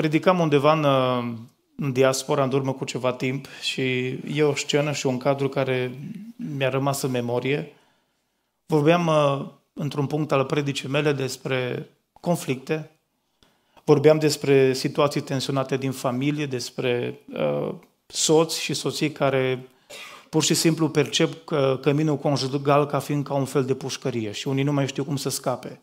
predicam undeva în, în diaspora în urmă cu ceva timp și e o scenă și un cadru care mi-a rămas în memorie. Vorbeam uh, într-un punct al predicii mele despre conflicte, vorbeam despre situații tensionate din familie, despre uh, soți și soții care pur și simplu percep că căminul conjugal ca fiind ca un fel de pușcărie și unii nu mai știu cum să scape.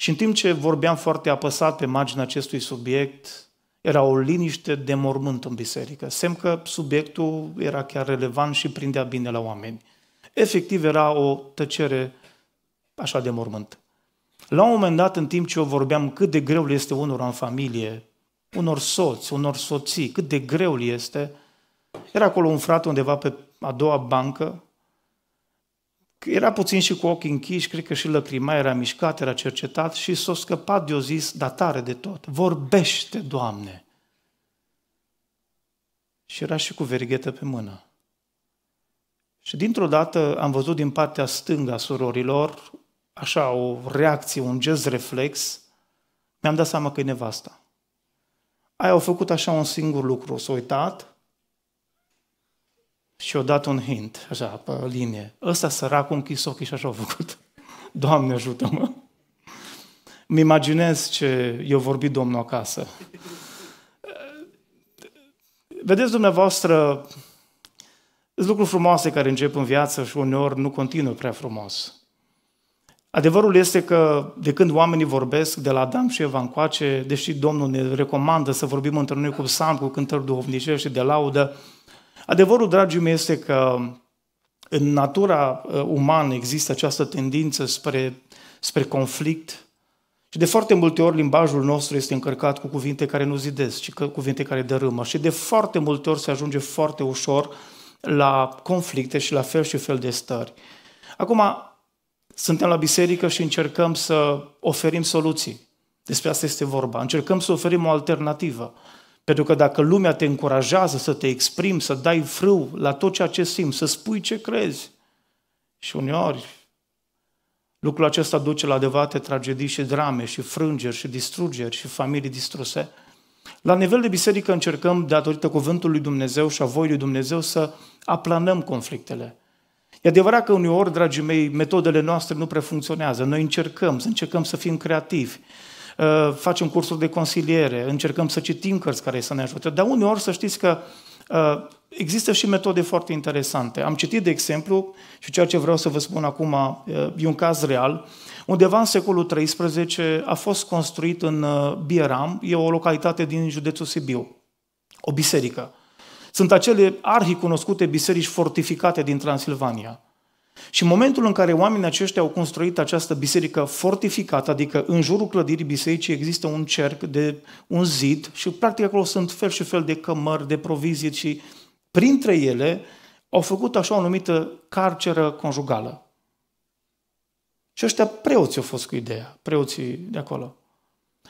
Și în timp ce vorbeam foarte apăsat pe marginea acestui subiect, era o liniște de mormânt în biserică. Semn că subiectul era chiar relevant și prindea bine la oameni. Efectiv era o tăcere așa de mormânt. La un moment dat, în timp ce eu vorbeam cât de greu este unor în familie, unor soți, unor soții, cât de greu este, era acolo un frate undeva pe a doua bancă, era puțin și cu ochii închiși, cred că și lăcrima era mișcat, era cercetat și s-a scăpat de o zis, dar tare de tot. Vorbește, Doamne! Și era și cu verighetă pe mână. Și dintr-o dată am văzut din partea stângă a surorilor, așa, o reacție, un gest reflex, mi-am dat seama că e nevasta. Aia au făcut așa un singur lucru, s-a uitat și o dat un hint, așa, pe linie. Ăsta săracul închis ochii și așa a făcut. Doamne ajută-mă! Îmi imaginez ce i-a vorbit Domnul acasă. Vedeți dumneavoastră, sunt lucruri frumoase care încep în viață și uneori nu continuă prea frumos. Adevărul este că de când oamenii vorbesc de la Adam și Eva încoace, deși Domnul ne recomandă să vorbim între noi cu psalm, cu cântări duhovnicești și de laudă, Adevărul, dragii mei, este că în natura uh, umană există această tendință spre, spre conflict și de foarte multe ori limbajul nostru este încărcat cu cuvinte care nu zidesc, ci cu cuvinte care dărâmă. Și de foarte multe ori se ajunge foarte ușor la conflicte și la fel și fel de stări. Acum, suntem la biserică și încercăm să oferim soluții. Despre asta este vorba. Încercăm să oferim o alternativă. Pentru că dacă lumea te încurajează să te exprimi, să dai frâu la tot ceea ce simți, să spui ce crezi, și uneori lucrul acesta duce la adevărate tragedii și drame și frângeri și distrugeri și familii distruse. La nivel de biserică încercăm, datorită cuvântului lui Dumnezeu și a voii lui Dumnezeu, să aplanăm conflictele. E adevărat că uneori, dragii mei, metodele noastre nu prea funcționează. Noi încercăm, să încercăm să fim creativi, Uh, facem cursuri de consiliere, încercăm să citim cărți care să ne ajute, dar uneori să știți că uh, există și metode foarte interesante. Am citit, de exemplu, și ceea ce vreau să vă spun acum uh, e un caz real, undeva în secolul XIII a fost construit în Bieram, e o localitate din județul Sibiu, o biserică. Sunt acele arhi cunoscute biserici fortificate din Transilvania. Și în momentul în care oamenii aceștia au construit această biserică fortificată, adică în jurul clădirii bisericii există un cerc de un zid și practic acolo sunt fel și fel de cămări, de provizii și printre ele au făcut așa o numită carceră conjugală. Și ăștia preoții au fost cu ideea, preoții de acolo.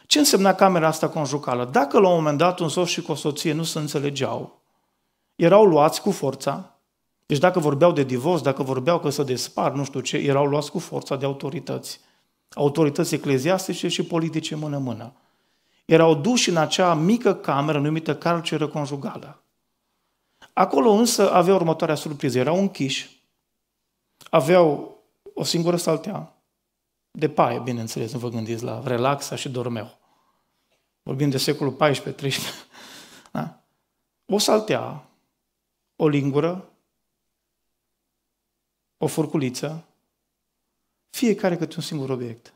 Ce însemna camera asta conjugală? Dacă la un moment dat un soț și cu o soție nu se înțelegeau, erau luați cu forța, deci dacă vorbeau de divorț, dacă vorbeau că să despar, nu știu ce, erau luați cu forța de autorități. Autorități ecleziastice și politice mână-mână. Erau duși în acea mică cameră numită carceră conjugală. Acolo însă aveau următoarea surpriză. Erau închiși, aveau o singură saltea, de paie, bineînțeles, nu vă gândiți la relaxa și dormeau. Vorbim de secolul XIV-XIII. Da? O saltea, o lingură o furculiță, fiecare câte un singur obiect.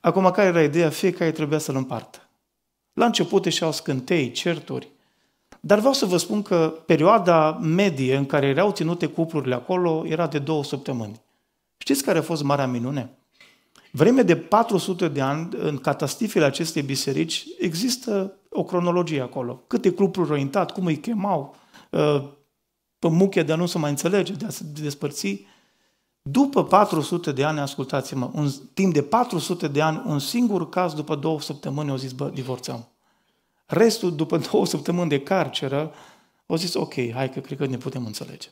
Acum, care era ideea? Fiecare trebuia să-l împartă. La început ieșeau scântei, certuri, dar vreau să vă spun că perioada medie în care erau ținute cuplurile acolo era de două săptămâni. Știți care a fost marea minune? Vreme de 400 de ani, în catastifele acestei biserici, există o cronologie acolo. Câte cupluri au intrat, cum îi chemau, uh, pe muche de a nu se mai înțelege, de a se despărți. După 400 de ani, ascultați-mă, un timp de 400 de ani, un singur caz după două săptămâni au zis, bă, divorțăm. Restul, după două săptămâni de carceră, au zis, ok, hai că cred că ne putem înțelege.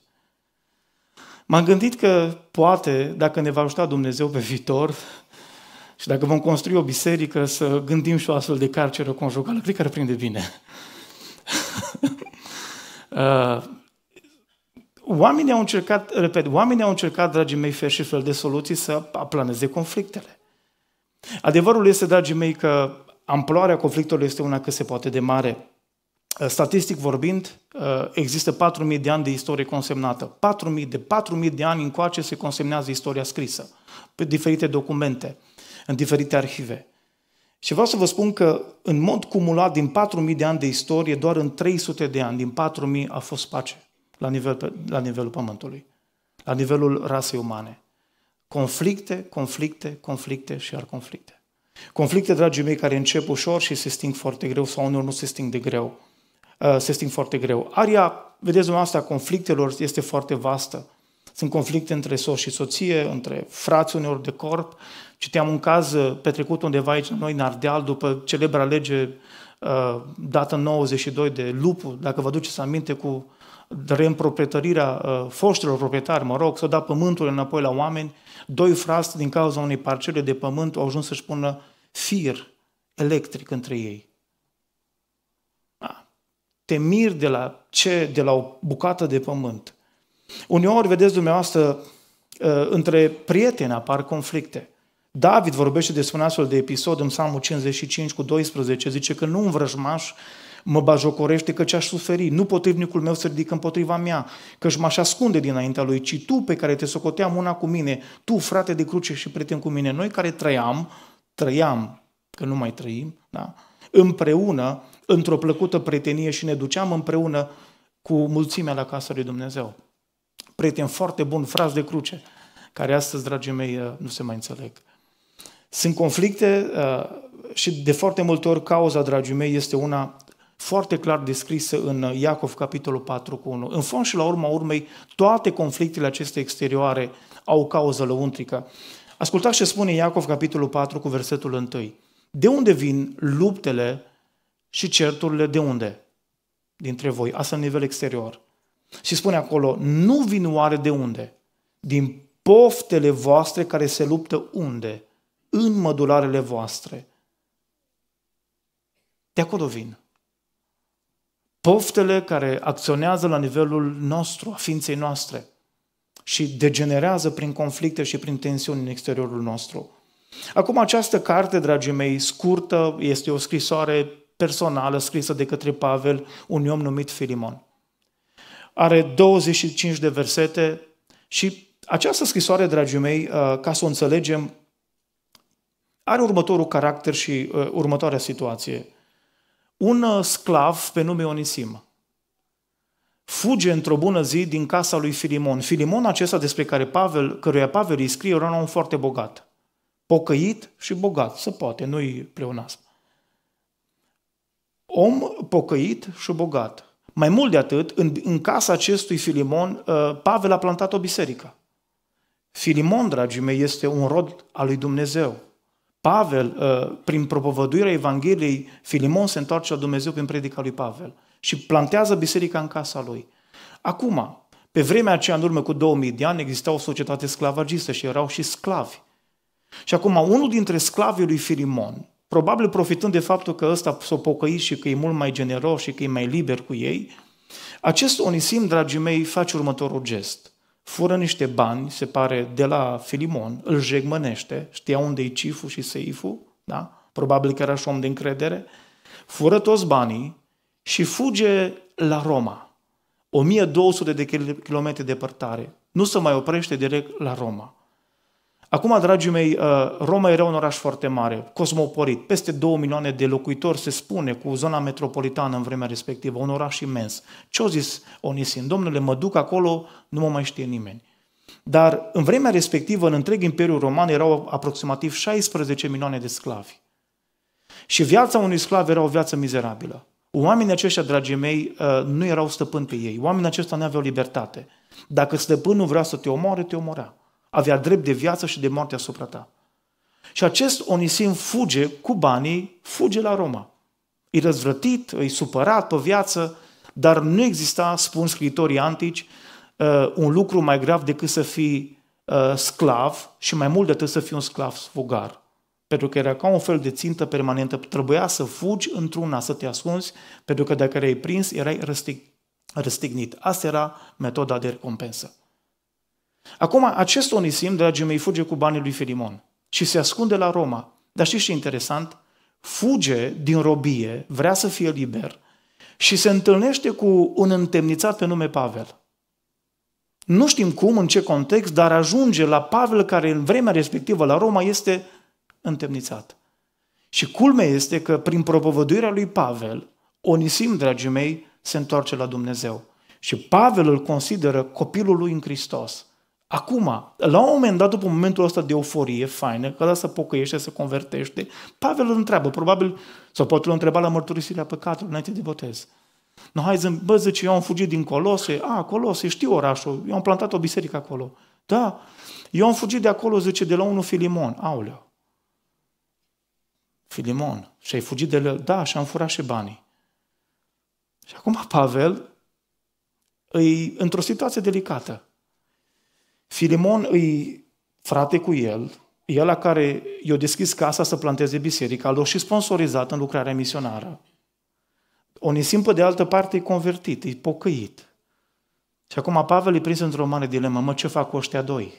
M-am gândit că poate, dacă ne va ajuta Dumnezeu pe viitor, Și dacă vom construi o biserică, să gândim și o astfel de carceră conjugală, cred că ar prinde bine. uh, oamenii au încercat, repet, oamenii au încercat, dragii mei, fel și fel de soluții să aplaneze conflictele. Adevărul este, dragii mei, că amploarea conflictului este una cât se poate de mare. Uh, statistic vorbind, uh, există 4.000 de ani de istorie consemnată. 4.000 de 4.000 de ani încoace se consemnează istoria scrisă, pe diferite documente, în diferite arhive. Și vreau să vă spun că, în mod cumulat, din 4.000 de ani de istorie, doar în 300 de ani, din 4.000, a fost pace la, nivel, la nivelul Pământului, la nivelul rasei umane. Conflicte, conflicte, conflicte și iar conflicte. Conflicte, dragii mei, care încep ușor și se sting foarte greu sau uneori nu se sting de greu. Uh, se sting foarte greu. Aria, vedeți dumneavoastră, a conflictelor este foarte vastă. Sunt conflicte între soț și soție, între frați uneori de corp. Citeam un caz uh, petrecut undeva aici, noi în Ardeal, după celebra lege uh, dată în 92 de Lupu, dacă vă duceți aminte, cu reîmproprietărirea uh, foștilor proprietari, mă rog, să da pământul înapoi la oameni, doi frați din cauza unei parcele de pământ au ajuns să-și pună fir electric între ei. Da. Te miri de la ce? De la o bucată de pământ. Uneori, vedeți dumneavoastră, uh, între prieteni apar conflicte. David vorbește despre un astfel de episod în Psalmul 55 cu 12, zice că nu un vrăjmaș mă bajocorește că ce-aș suferi. Nu potrivnicul meu se ridică împotriva mea, că își m-aș ascunde dinaintea lui, ci tu pe care te socoteam una cu mine, tu, frate de cruce și prieten cu mine, noi care trăiam, trăiam, că nu mai trăim, da? împreună, într-o plăcută prietenie și ne duceam împreună cu mulțimea la casa lui Dumnezeu. Prieten foarte bun, fraz de cruce, care astăzi, dragii mei, uh, nu se mai înțeleg. Sunt conflicte uh, și de foarte multe ori cauza, dragii mei, este una foarte clar descrisă în Iacov, capitolul 4 cu 1. În fond și la urma urmei, toate conflictele acestea exterioare au cauză lăuntrică. Ascultați ce spune Iacov, capitolul 4 cu versetul 1. De unde vin luptele și certurile? De unde? Dintre voi. Asta în nivel exterior. Și spune acolo, nu vin oare de unde? Din poftele voastre care se luptă unde? În mădularele voastre. De acolo vin poftele care acționează la nivelul nostru, a ființei noastre și degenerează prin conflicte și prin tensiuni în exteriorul nostru. Acum, această carte, dragii mei, scurtă, este o scrisoare personală scrisă de către Pavel, un om numit Filimon. Are 25 de versete și această scrisoare, dragii mei, uh, ca să o înțelegem, are următorul caracter și uh, următoarea situație un uh, sclav pe nume Onisim fuge într-o bună zi din casa lui Filimon. Filimon acesta despre care Pavel, căruia Pavel îi scrie, era un om foarte bogat. Pocăit și bogat, se poate, nu-i pleonasm. Om pocăit și bogat. Mai mult de atât, în, în casa acestui Filimon, uh, Pavel a plantat o biserică. Filimon, dragii mei, este un rod al lui Dumnezeu. Pavel, uh, prin propovăduirea Evangheliei, Filimon se întoarce la Dumnezeu prin predica lui Pavel și plantează biserica în casa lui. Acum, pe vremea aceea, în urmă cu 2000 de ani, exista o societate sclavagistă și erau și sclavi. Și acum, unul dintre sclavii lui Filimon, probabil profitând de faptul că ăsta s-a pocăit și că e mult mai generos și că e mai liber cu ei, acest Onisim, dragii mei, face următorul gest fură niște bani, se pare, de la Filimon, îl jegmănește, știa unde e ciful și seiful, da? probabil că era și om de încredere, fură toți banii și fuge la Roma, 1200 de kilometri departare. Nu se mai oprește direct la Roma. Acum, dragii mei, uh, Roma era un oraș foarte mare, cosmopolit, peste 2 milioane de locuitori, se spune, cu zona metropolitană în vremea respectivă, un oraș imens. Ce-au zis Onisim? Domnule, mă duc acolo, nu mă mai știe nimeni. Dar în vremea respectivă, în întreg Imperiul Roman, erau aproximativ 16 milioane de sclavi. Și viața unui sclav era o viață mizerabilă. Oamenii aceștia, dragii mei, uh, nu erau stăpâni pe ei. Oamenii aceștia nu aveau libertate. Dacă stăpânul vrea să te omoare, te omorea avea drept de viață și de moarte asupra ta. Și acest Onisim fuge cu banii, fuge la Roma. E răzvrătit, e supărat pe viață, dar nu exista, spun scriitorii antici, uh, un lucru mai grav decât să fii uh, sclav și mai mult de atât să fii un sclav sfugar. pentru că era ca un fel de țintă permanentă. Trebuia să fugi într-una, să te ascunzi, pentru că dacă erai prins, erai răstig, răstignit. Asta era metoda de recompensă. Acum, acest Onisim, dragii mei, fuge cu banii lui Filimon și se ascunde la Roma. Dar știți ce interesant? Fuge din robie, vrea să fie liber și se întâlnește cu un întemnițat pe nume Pavel. Nu știm cum, în ce context, dar ajunge la Pavel care în vremea respectivă la Roma este întemnițat. Și culmea este că prin propovăduirea lui Pavel, Onisim, dragii mei, se întoarce la Dumnezeu. Și Pavel îl consideră copilul lui în Hristos. Acum, la un moment dat, după momentul ăsta de euforie faină, că ăsta se pocăiește, se convertește, Pavel îl întreabă, probabil, sau poate îl întreba la mărturisirea păcatelor înainte de botez. Nu, hai zi, bă, zice, eu am fugit din Colose, a, Colose, știu orașul, eu am plantat o biserică acolo. Da, eu am fugit de acolo, zice, de la unul Filimon. Aoleu. Filimon. Și ai fugit de la... Da, și am furat și banii. Și acum Pavel îi într-o situație delicată. Filimon îi frate cu el, el la care i-a deschis casa să planteze biserica, l-a și sponsorizat în lucrarea misionară. Onisim, pe de altă parte, e convertit, e pocăit. Și acum Pavel e prins într-o mare dilemă. Mă, ce fac cu ăștia doi?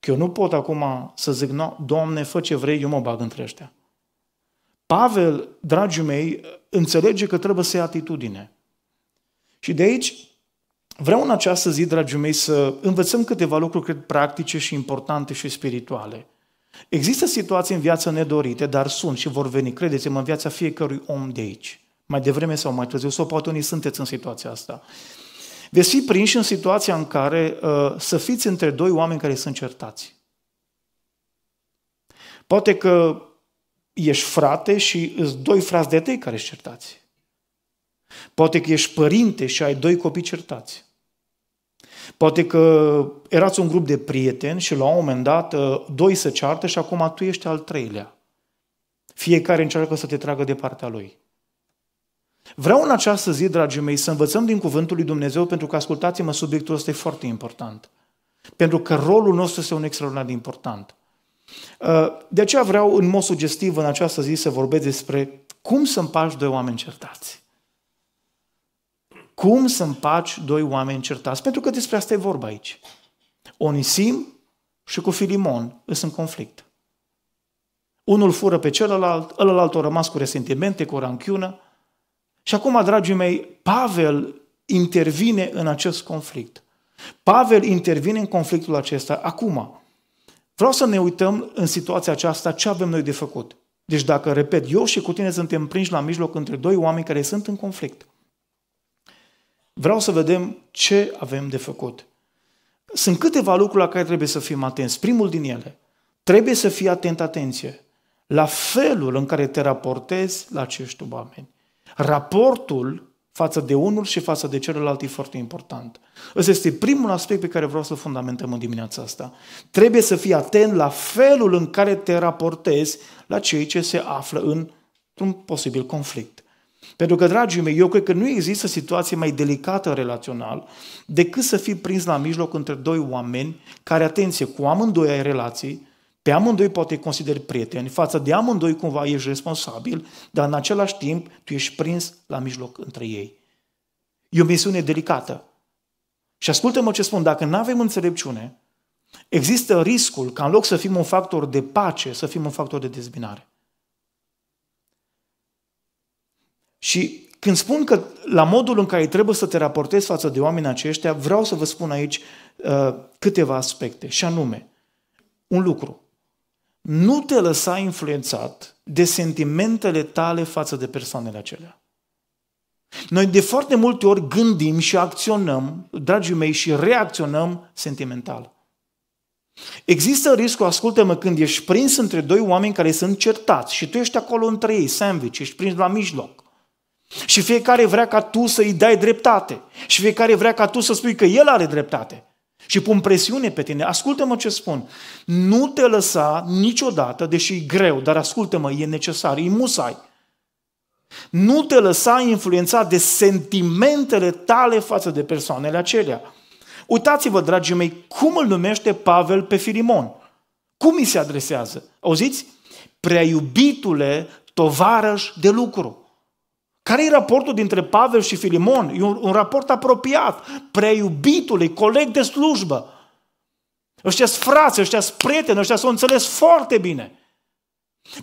Că eu nu pot acum să zic, no, Doamne, fă ce vrei, eu mă bag între ăștia. Pavel, dragii mei, înțelege că trebuie să ia atitudine. Și de aici vreau în această zi, dragii mei, să învățăm câteva lucruri, cred, practice și importante și spirituale. Există situații în viață nedorite, dar sunt și vor veni, credeți-mă, în viața fiecărui om de aici. Mai devreme sau mai târziu, sau poate unii sunteți în situația asta. Veți fi prinși în situația în care uh, să fiți între doi oameni care sunt certați. Poate că ești frate și îți doi frați de tăi care sunt certați. Poate că ești părinte și ai doi copii certați. Poate că erați un grup de prieteni și la un moment dat uh, doi se ceartă și acum tu ești al treilea. Fiecare încearcă să te tragă de partea lui. Vreau în această zi, dragii mei, să învățăm din Cuvântul lui Dumnezeu, pentru că, ascultați-mă, subiectul ăsta e foarte important. Pentru că rolul nostru este un extraordinar de important. Uh, de aceea vreau, în mod sugestiv, în această zi să vorbesc despre cum să împaci doi oameni certați. Cum să împaci doi oameni certați? Pentru că despre asta e vorba aici. Onisim și cu Filimon sunt în conflict. Unul fură pe celălalt, ălălalt a rămas cu resentimente, cu ranchiună, și acum, dragii mei, Pavel intervine în acest conflict. Pavel intervine în conflictul acesta acum. Vreau să ne uităm în situația aceasta ce avem noi de făcut. Deci dacă, repet, eu și cu tine suntem prinși la mijloc între doi oameni care sunt în conflict. Vreau să vedem ce avem de făcut. Sunt câteva lucruri la care trebuie să fim atenți. Primul din ele, trebuie să fii atent, atenție, la felul în care te raportezi la acești oameni. Raportul față de unul și față de celălalt e foarte important. Ăsta este primul aspect pe care vreau să fundamentăm în dimineața asta. Trebuie să fii atent la felul în care te raportezi la cei ce se află într-un posibil conflict. Pentru că, dragii mei, eu cred că nu există situație mai delicată relațional decât să fii prins la mijloc între doi oameni care, atenție, cu amândoi ai relații, pe amândoi poate consideri prieteni, față de amândoi cumva ești responsabil, dar în același timp tu ești prins la mijloc între ei. E o misiune delicată. Și ascultă-mă ce spun, dacă nu avem înțelepciune, există riscul ca în loc să fim un factor de pace, să fim un factor de dezbinare. Și când spun că la modul în care trebuie să te raportezi față de oamenii aceștia, vreau să vă spun aici uh, câteva aspecte. Și anume, un lucru nu te lăsa influențat de sentimentele tale față de persoanele acelea. Noi de foarte multe ori gândim și acționăm, dragii mei, și reacționăm sentimental. Există riscul, ascultă-mă, când ești prins între doi oameni care sunt certați și tu ești acolo între ei, sandwich, ești prins la mijloc. Și fiecare vrea ca tu să-i dai dreptate. Și fiecare vrea ca tu să spui că el are dreptate și pun presiune pe tine. Ascultă-mă ce spun. Nu te lăsa niciodată, deși e greu, dar ascultă-mă, e necesar, e musai. Nu te lăsa influențat de sentimentele tale față de persoanele acelea. Uitați-vă, dragii mei, cum îl numește Pavel pe Filimon. Cum îi se adresează? Auziți? prea iubitule tovarăș de lucru. Care e raportul dintre Pavel și Filimon? E un, un raport apropiat. Prea iubitule, coleg de slujbă. Ăștia sunt frați, ăștia sunt prieteni, ăștia s-au înțeles foarte bine.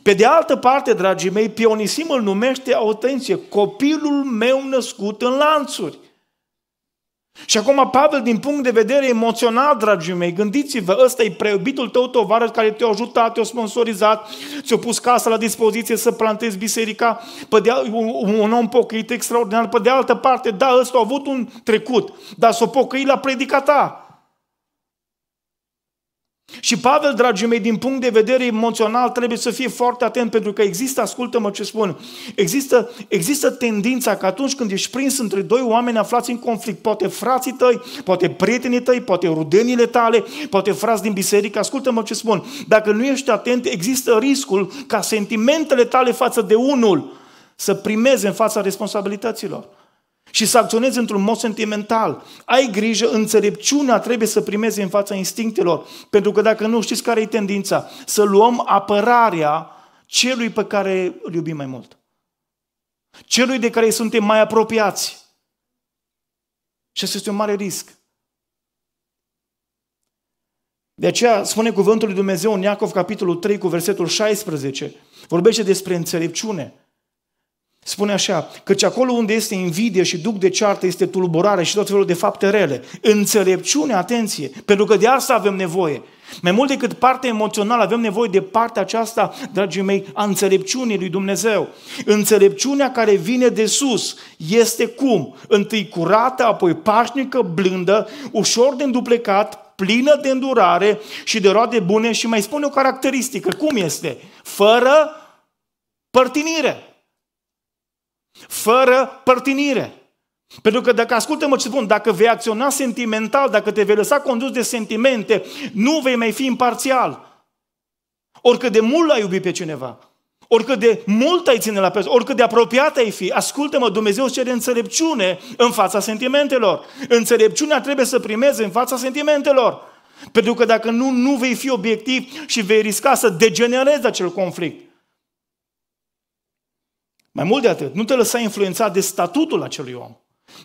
Pe de altă parte, dragii mei, Pionisim îl numește, atenție, copilul meu născut în lanțuri. Și acum Pavel, din punct de vedere emoțional, dragii mei, gândiți-vă, ăsta e preiubitul tău tovarăș care te-a ajutat, te-a sponsorizat, ți-a pus casa la dispoziție să plantezi biserica, pe de, un, un om pocăit extraordinar. Pe de altă parte, da, ăsta a avut un trecut, dar s-a pocăit la predica ta. Și Pavel, dragii mei, din punct de vedere emoțional, trebuie să fie foarte atent, pentru că există, ascultă-mă ce spun, există, există tendința că atunci când ești prins între doi oameni aflați în conflict, poate frații tăi, poate prietenii tăi, poate rudenile tale, poate frați din biserică, ascultă-mă ce spun, dacă nu ești atent, există riscul ca sentimentele tale față de unul să primeze în fața responsabilităților și să acționezi într-un mod sentimental. Ai grijă, înțelepciunea trebuie să primeze în fața instinctelor, pentru că dacă nu știți care e tendința, să luăm apărarea celui pe care îl iubim mai mult. Celui de care suntem mai apropiați. Și asta este un mare risc. De aceea spune cuvântul lui Dumnezeu în Iacov, capitolul 3, cu versetul 16, vorbește despre înțelepciune. Spune așa, căci acolo unde este invidie și duc de ceartă este tulburare și tot felul de fapte rele. Înțelepciune, atenție, pentru că de asta avem nevoie. Mai mult decât partea emoțională, avem nevoie de partea aceasta, dragii mei, a înțelepciunii lui Dumnezeu. Înțelepciunea care vine de sus este cum? Întâi curată, apoi pașnică, blândă, ușor de înduplecat, plină de îndurare și de roade bune și mai spune o caracteristică. Cum este? Fără părtinire fără părtinire. Pentru că dacă ascultă-mă ce spun, dacă vei acționa sentimental, dacă te vei lăsa condus de sentimente, nu vei mai fi imparțial. Oricât de mult ai iubi pe cineva, oricât de mult ai ține la persoană, oricât de apropiat ai fi, ascultă-mă, Dumnezeu îți cere înțelepciune în fața sentimentelor. Înțelepciunea trebuie să primeze în fața sentimentelor. Pentru că dacă nu, nu vei fi obiectiv și vei risca să degenerezi acel conflict. Mai mult de atât, nu te lăsa influențat de statutul acelui om.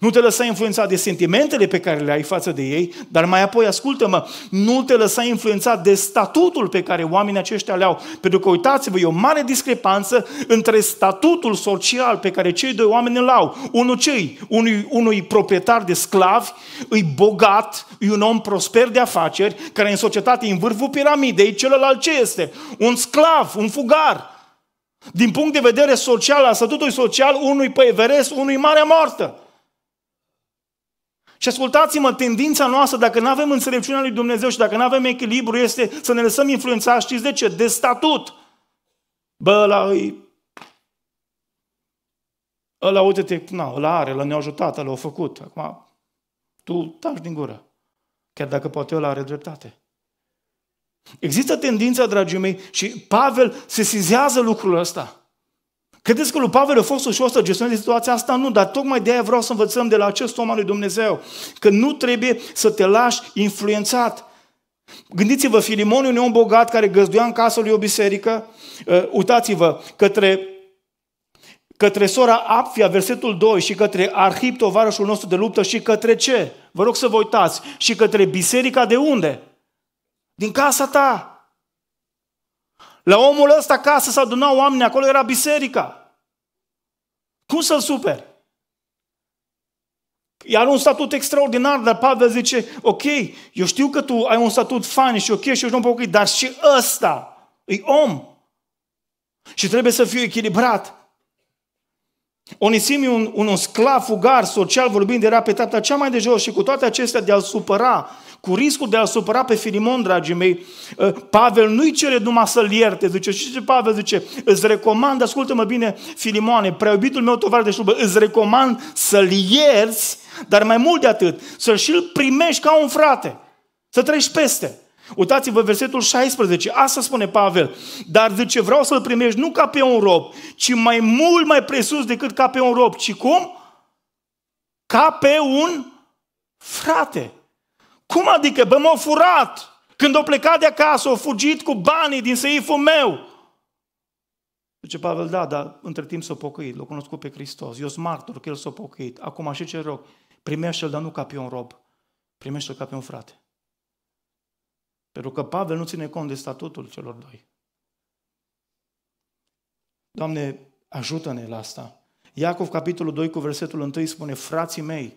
Nu te lăsa influențat de sentimentele pe care le ai față de ei, dar mai apoi, ascultă-mă, nu te lăsa influențat de statutul pe care oamenii aceștia le au. Pentru că, uitați-vă, e o mare discrepanță între statutul social pe care cei doi oameni îl au. Unul cei, unui, unui proprietar de sclavi, îi bogat, e un om prosper de afaceri, care în societate e în vârful piramidei, celălalt ce este? Un sclav, un fugar, din punct de vedere social, al statutului social, unui pe Everest, unui mare moartă. Și ascultați-mă, tendința noastră, dacă nu avem înțelepciunea lui Dumnezeu și dacă nu avem echilibru, este să ne lăsăm influențați, știți de ce? De statut. Bă, ăla îi... Ăla, uite-te, na, ăla are, ăla ne-a ajutat, ăla a făcut. Acum, tu taci din gură. Chiar dacă poate ăla are dreptate. Există tendința, dragii mei, și Pavel se sizează lucrul ăsta. Credeți că lui Pavel a fost ușor să gestioneze situația asta? Nu, dar tocmai de aia vreau să învățăm de la acest om al lui Dumnezeu. Că nu trebuie să te lași influențat. Gândiți-vă, Filimon un om bogat care găzduia în casa lui o biserică. Uh, uitați-vă, către, către sora Apfia, versetul 2, și către Arhip, tovarășul nostru de luptă, și către ce? Vă rog să vă uitați. Și către biserica de unde? Din casa ta. La omul ăsta acasă s-au adunat oameni, acolo era biserica. Cum să-l super? Iar un statut extraordinar, dar Pavel zice, ok, eu știu că tu ai un statut fain și ok și eu nu pocăit, dar și ăsta e om. Și trebuie să fiu echilibrat. Onisim un, un sclav fugar, social vorbind, era pe tata cea mai de jos și cu toate acestea de a-l supăra, cu riscul de a-l supăra pe Filimon, dragii mei, ă, Pavel nu-i cere numai să-l ierte, zice, și ce Pavel zice, îți recomand, ascultă-mă bine, Filimoane, preobitul meu tovar de șubă, îți recomand să-l ierți, dar mai mult de atât, să-l și-l primești ca un frate, să treci peste. Uitați-vă versetul 16, asta spune Pavel. Dar zice, vreau să-l primești nu ca pe un rob, ci mai mult mai presus decât ca pe un rob. Ci cum? Ca pe un frate. Cum adică? Bă, m-au furat. Când au plecat de acasă, au fugit cu banii din seiful meu. Zice Pavel, da, dar între timp s-a pocăit, l-a cunoscut pe Hristos. Eu sunt martor că el s-a pocăit. Acum așa ce rog, primește-l, dar nu ca pe un rob. Primește-l ca pe un frate. Pentru că Pavel nu ține cont de statutul celor doi. Doamne, ajută-ne la asta. Iacov, capitolul 2, cu versetul 1, spune, frații mei,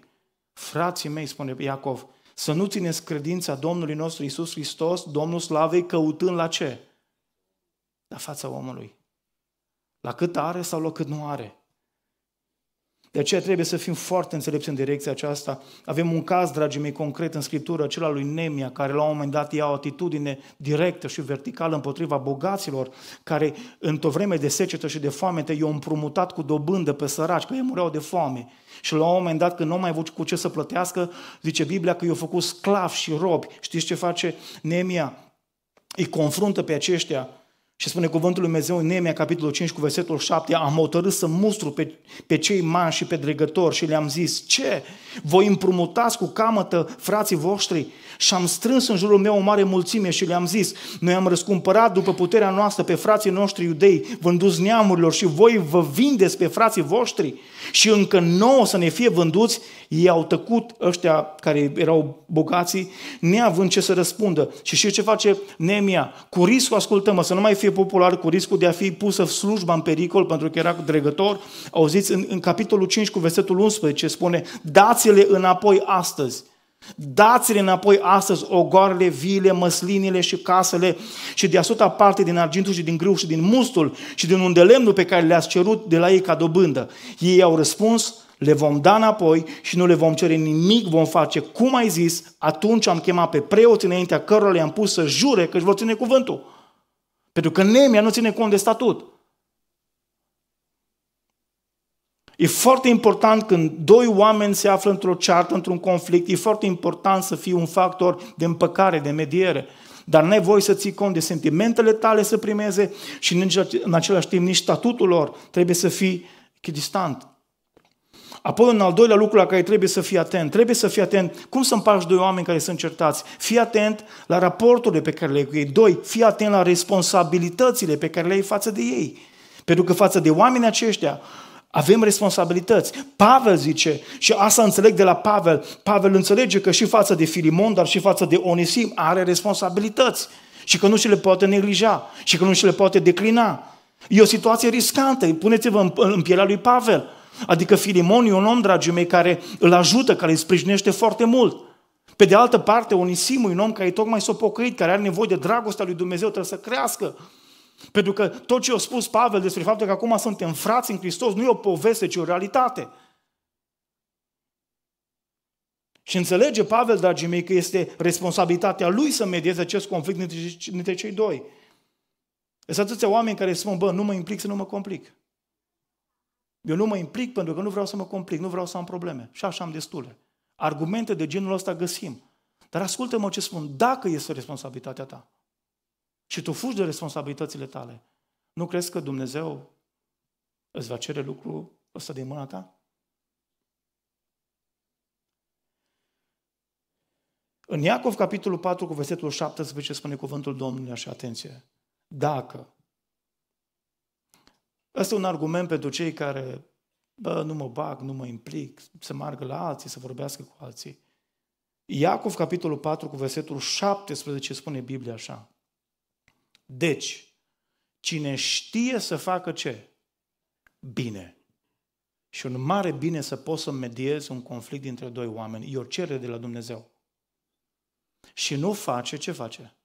frații mei, spune Iacov, să nu țineți credința Domnului nostru Isus Hristos, Domnul Slavei, căutând la ce? La fața omului. La cât are sau la cât nu are. De aceea trebuie să fim foarte înțelepți în direcția aceasta. Avem un caz, dragii mei, concret în Scriptură, acela lui Nemia, care la un moment dat ia o atitudine directă și verticală împotriva bogaților, care într-o vreme de secetă și de foamete i-au împrumutat cu dobândă pe săraci, că ei mureau de foame. Și la un moment dat, când nu mai avut cu ce să plătească, zice Biblia că i-au făcut sclavi și robi. Știți ce face Nemia? Îi confruntă pe aceștia și spune cuvântul lui Dumnezeu în Nemia, capitolul 5, cu versetul 7, am hotărât să mustru pe, pe cei mari și pe dregători și le-am zis, ce? Voi împrumutați cu camătă frații voștri? Și am strâns în jurul meu o mare mulțime și le-am zis, noi am răscumpărat după puterea noastră pe frații noștri iudei, vânduți neamurilor și voi vă vindeți pe frații voștri și încă nouă să ne fie vânduți, ei au tăcut ăștia care erau bogații, neavând ce să răspundă. Și știți ce face Nemia? Cu riscul, ascultăm să nu mai fie popular, cu riscul de a fi pusă slujba în pericol, pentru că era dregător, auziți în, în capitolul 5 cu versetul 11 spune, dați-le înapoi astăzi Dați-le înapoi astăzi ogoarele, vile, măslinile și casele și de asuta parte din argintul și din grâu și din mustul și din unde lemnul pe care le-ați cerut de la ei ca dobândă. Ei au răspuns, le vom da înapoi și nu le vom cere nimic, vom face cum ai zis, atunci am chemat pe preoți înaintea cărora le-am pus să jure că își vor ține cuvântul. Pentru că Nemia nu ține cont de statut. E foarte important când doi oameni se află într-o ceartă, într-un conflict, e foarte important să fii un factor de împăcare, de mediere. Dar n-ai voie să ții cont de sentimentele tale să primeze și în același timp nici statutul lor trebuie să fii echidistant. Apoi un al doilea lucru la care trebuie să fii atent. Trebuie să fii atent cum să împaci doi oameni care sunt certați. Fii atent la raporturile pe care le ai cu ei. Doi, fii atent la responsabilitățile pe care le ai față de ei. Pentru că față de oamenii aceștia, avem responsabilități. Pavel zice, și asta înțeleg de la Pavel, Pavel înțelege că și față de Filimon, dar și față de Onisim are responsabilități și că nu și le poate neglija și că nu și le poate declina. E o situație riscantă, puneți-vă în, în pielea lui Pavel. Adică Filimon e un om, dragii mei, care îl ajută, care îi sprijinește foarte mult. Pe de altă parte, Onisim e un om care e tocmai s-a pocăit, care are nevoie de dragostea lui Dumnezeu, trebuie să crească. Pentru că tot ce a spus Pavel despre faptul că acum suntem frați în Hristos nu e o poveste, ci o realitate. Și înțelege Pavel, dragii mei, că este responsabilitatea lui să medieze acest conflict dintre cei doi. Sunt atâția oameni care spun, bă, nu mă implic să nu mă complic. Eu nu mă implic pentru că nu vreau să mă complic, nu vreau să am probleme. Și așa am destule. Argumente de genul ăsta găsim. Dar ascultă-mă ce spun, dacă este responsabilitatea ta și tu fugi de responsabilitățile tale, nu crezi că Dumnezeu îți va cere lucrul ăsta din mâna ta? În Iacov, capitolul 4, cu versetul 17, spune cuvântul Domnului așa, atenție. Dacă. Ăsta e un argument pentru cei care, bă, nu mă bag, nu mă implic, să meargă la alții, să vorbească cu alții. Iacov, capitolul 4, cu versetul 17, spune Biblia așa. Deci, cine știe să facă ce? Bine. Și un mare bine să poți să mediezi un conflict dintre doi oameni. E o cerere de la Dumnezeu. Și nu face, ce face?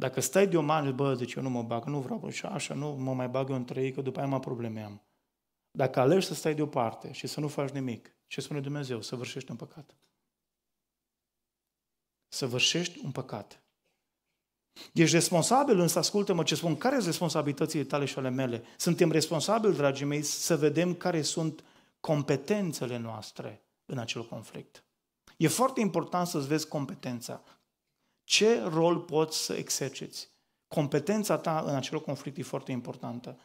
Dacă stai de o mare, bă, zice, eu nu mă bag, nu vreau și așa, nu mă mai bag eu între ei, că după aia mă probleme am. Dacă alegi să stai deoparte și să nu faci nimic, ce spune Dumnezeu? Să vârșești un păcat. Să vârșești un păcat. Ești responsabil, însă ascultă-mă ce spun, care sunt responsabilitățile tale și ale mele? Suntem responsabili, dragii mei, să vedem care sunt competențele noastre în acel conflict. E foarte important să-ți vezi competența. Ce rol poți să exerciți? Competența ta în acel conflict e foarte importantă.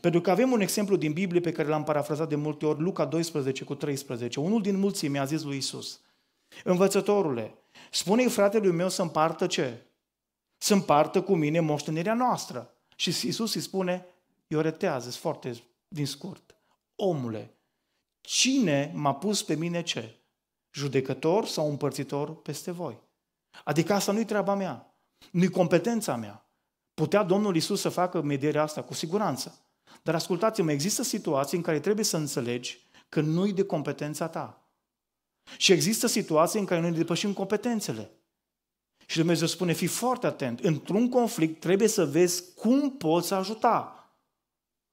Pentru că avem un exemplu din Biblie pe care l-am parafrazat de multe ori, Luca 12 cu 13. Unul din mulți mi-a zis lui Isus, Învățătorule, spune-i fratelui meu să împartă ce? să împartă cu mine moștenirea noastră. Și Isus îi spune, ioretează, foarte din scurt, omule, cine m-a pus pe mine ce? Judecător sau împărțitor peste voi? Adică asta nu-i treaba mea, nu-i competența mea. Putea Domnul Isus să facă medierea asta, cu siguranță. Dar ascultați-mă, există situații în care trebuie să înțelegi că nu-i de competența ta. Și există situații în care noi ne depășim competențele. Și Dumnezeu spune, fii foarte atent. Într-un conflict trebuie să vezi cum poți ajuta.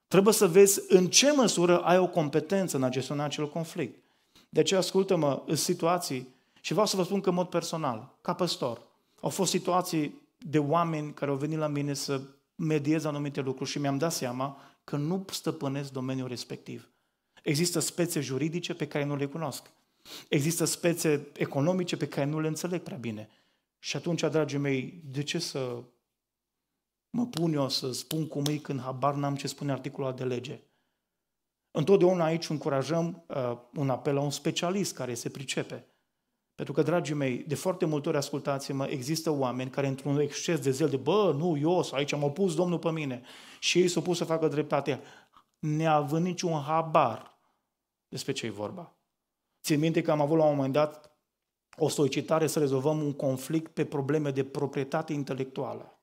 Trebuie să vezi în ce măsură ai o competență în a gestiona acel conflict. De aceea ascultă-mă în situații și vreau să vă spun că în mod personal, ca păstor, au fost situații de oameni care au venit la mine să mediez anumite lucruri și mi-am dat seama că nu stăpânesc domeniul respectiv. Există spețe juridice pe care nu le cunosc. Există spețe economice pe care nu le înțeleg prea bine. Și atunci, dragii mei, de ce să mă pun eu să spun cum e când habar n-am ce spune articolul de lege? Întotdeauna aici încurajăm uh, un apel la un specialist care se pricepe. Pentru că, dragii mei, de foarte multe ori, ascultați-mă, există oameni care într-un exces de zel de, bă, nu, eu, aici m-a pus Domnul pe mine și ei s-au pus să facă dreptate, neavând niciun habar despre ce e vorba. Țin minte că am avut la un moment dat o solicitare să rezolvăm un conflict pe probleme de proprietate intelectuală.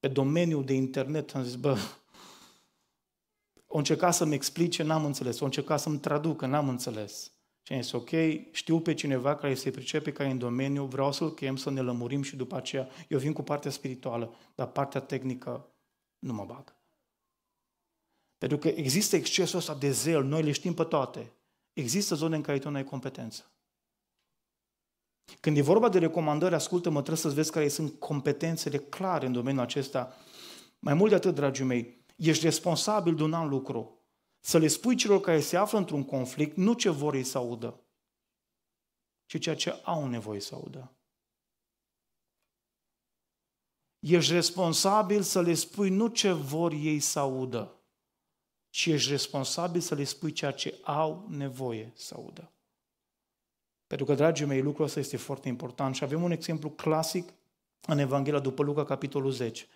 Pe domeniul de internet am zis, bă, o încerca să-mi explice, n-am înțeles. O încerca să-mi traducă, n-am înțeles. Și am zis, ok, știu pe cineva care se pricepe care în domeniu, vreau să-l chem să ne lămurim și după aceea eu vin cu partea spirituală, dar partea tehnică nu mă bag. Pentru că există excesul ăsta de zel, noi le știm pe toate. Există zone în care tu nu ai competență. Când e vorba de recomandări, ascultă-mă, trebuie să vezi care sunt competențele clare în domeniul acesta. Mai mult de atât, dragii mei, ești responsabil de un alt lucru. Să le spui celor care se află într-un conflict nu ce vor ei să audă, ci ceea ce au nevoie să audă. Ești responsabil să le spui nu ce vor ei să audă, ci ești responsabil să le spui ceea ce au nevoie să audă. Pentru că, dragii mei, lucrul ăsta este foarte important și avem un exemplu clasic în Evanghelia după Luca, capitolul 10.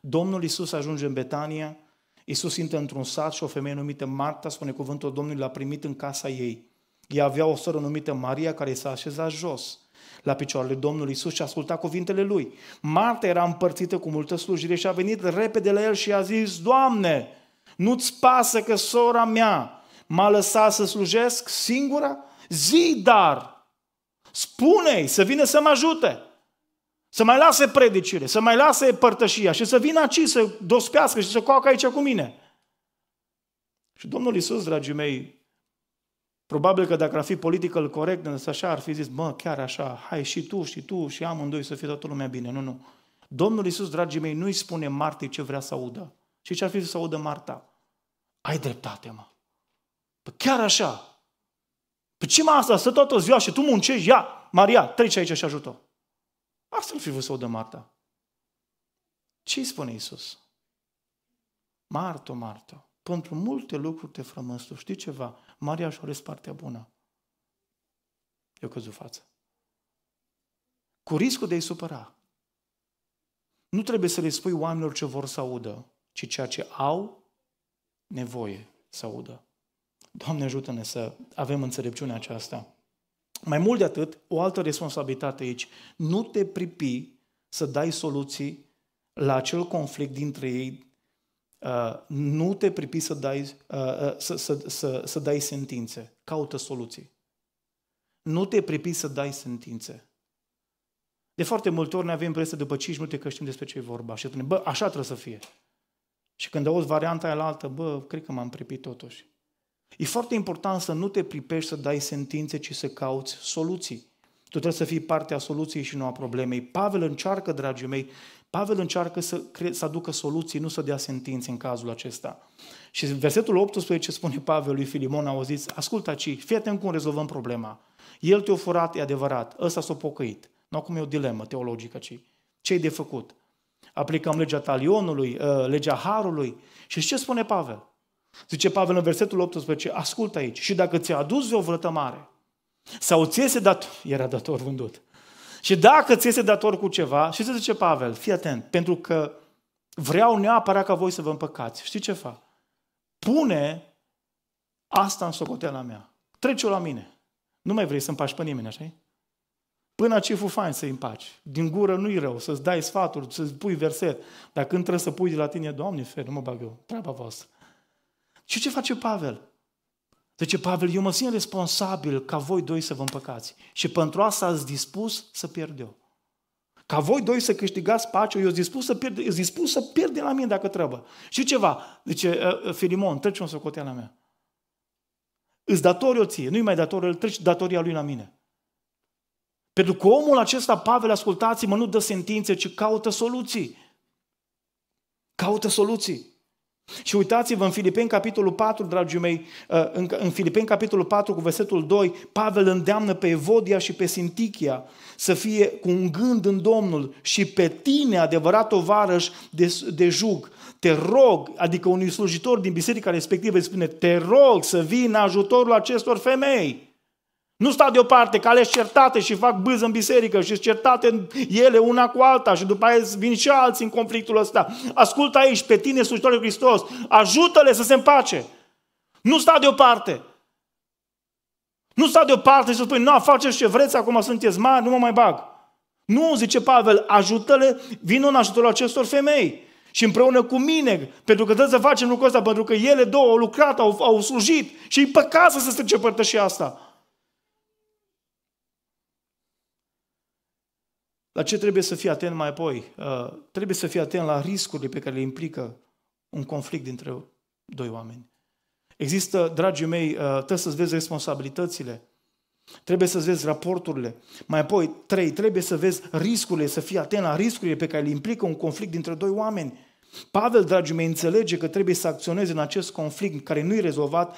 Domnul Isus ajunge în Betania, Isus intră într-un sat și o femeie numită Marta, spune cuvântul Domnului, l-a primit în casa ei. Ea avea o soră numită Maria care s-a așezat jos la picioarele Domnului Isus și asculta cuvintele lui. Marta era împărțită cu multă slujire și a venit repede la el și a zis, Doamne, nu-ți pasă că sora mea m-a lăsat să slujesc singura? Zi dar, spune-i să vină să mă ajute. Să mai lase predicile, să mai lase părtășia și să vină aici să dospească și să coacă aici cu mine. Și Domnul Iisus, dragii mei, probabil că dacă ar fi political correct, așa ar fi zis, mă, chiar așa, hai și tu, și tu, și amândoi să fie toată lumea bine. Nu, nu. Domnul Iisus, dragii mei, nu îi spune Martei ce vrea să audă. Și ce ar fi să audă Marta? Ai dreptate, mă. Păi chiar așa. Păi ce mă asta? Să toată ziua și tu muncești? Ia, Maria, trece aici și ajută. Asta nu fi vrut să audă Marta. Ce îi spune Iisus? Marto, Marto, pentru multe lucruri te frămânți tu. Știi ceva? Maria și-a ales partea bună. Eu căzut față. Cu riscul de a-i supăra. Nu trebuie să le spui oamenilor ce vor să audă, ci ceea ce au nevoie să audă. Doamne ajută-ne să avem înțelepciunea aceasta. Mai mult de atât, o altă responsabilitate aici, nu te pripi să dai soluții la acel conflict dintre ei, uh, nu te pripi să dai, uh, uh, să, să, să, să dai sentințe, caută soluții. Nu te pripi să dai sentințe. De foarte multe ori ne avem impresia după 5 minute că știm despre ce e vorba și spunem, bă, așa trebuie să fie. Și când auzi varianta aia la altă, bă, cred că m-am pripit totuși. E foarte important să nu te pripești să dai sentințe, ci să cauți soluții. Tu trebuie să fii parte a soluției și nu a problemei. Pavel încearcă, dragii mei, Pavel încearcă să, cre- să aducă soluții, nu să dea sentințe în cazul acesta. Și versetul 18 spune Pavel lui Filimon, a zis, ascultă aici, fii atent cum rezolvăm problema. El te-a furat, e adevărat, ăsta s-a pocăit. Nu acum e o dilemă teologică, ci ce de făcut? Aplicăm legea talionului, ă, legea harului. Și ce spune Pavel? Zice Pavel în versetul 18, ascultă aici, și dacă ți-a adus vreo vrătă mare, sau ți este dator, era dator vândut, și dacă ți este dator cu ceva, și ce zice Pavel, fii atent, pentru că Vreau neapărat ca voi să vă împăcați. Știi ce fac? Pune asta în socoteala mea. Trece-o la mine. Nu mai vrei să împaci pe nimeni, așa Până ce fu fain să-i împaci. Din gură nu-i rău, să-ți dai sfaturi, să-ți pui verset. Dar când trebuie să pui de la tine, Doamne, fer, nu mă bag eu, treaba voastră. Și ce face Pavel? Zice Pavel, eu mă simt responsabil ca voi doi să vă împăcați. Și pentru asta ați dispus să pierd eu. Ca voi doi să câștigați pace, eu sunt dispus să pierd, eu dispus să pierd de la mine dacă trebuie. Și ceva, zice uh, uh, Filimon, trece o socoteala mea. Îți dator eu ție, nu-i mai dator, el treci datoria lui la mine. Pentru că omul acesta, Pavel, ascultați-mă, nu dă sentințe, ci caută soluții. Caută soluții. Și uitați-vă în Filipeni, capitolul 4, dragii mei, uh, în Filipeni, capitolul 4, cu versetul 2, Pavel îndeamnă pe Evodia și pe Sintichia să fie cu un gând în Domnul și pe tine, adevărat tovarăș de, de jug, te rog, adică unui slujitor din biserica respectivă îi spune, te rog să vii în ajutorul acestor femei. Nu sta deoparte, că ales certate și fac bâză în biserică și certate ele una cu alta și după aia vin și alții în conflictul ăsta. Ascultă aici pe tine, slujitorul Hristos, ajută-le să se împace. Nu sta deoparte. Nu sta deoparte și să spui, nu, faceți ce vreți, acum sunteți mari, nu mă mai bag. Nu, zice Pavel, ajută-le, vină în ajutorul acestor femei. Și împreună cu mine, pentru că trebuie să facem lucrul ăsta, pentru că ele două au lucrat, au, au slujit și e păcat să se strice părtășia asta. La ce trebuie să fii atent mai apoi? Uh, trebuie să fii atent la riscurile pe care le implică un conflict dintre doi oameni. Există, dragii mei, uh, trebuie să-ți vezi responsabilitățile, trebuie să-ți vezi raporturile. Mai apoi, trei, trebuie să vezi riscurile, să fii atent la riscurile pe care le implică un conflict dintre doi oameni. Pavel, dragii mei, înțelege că trebuie să acționeze în acest conflict care nu e rezolvat,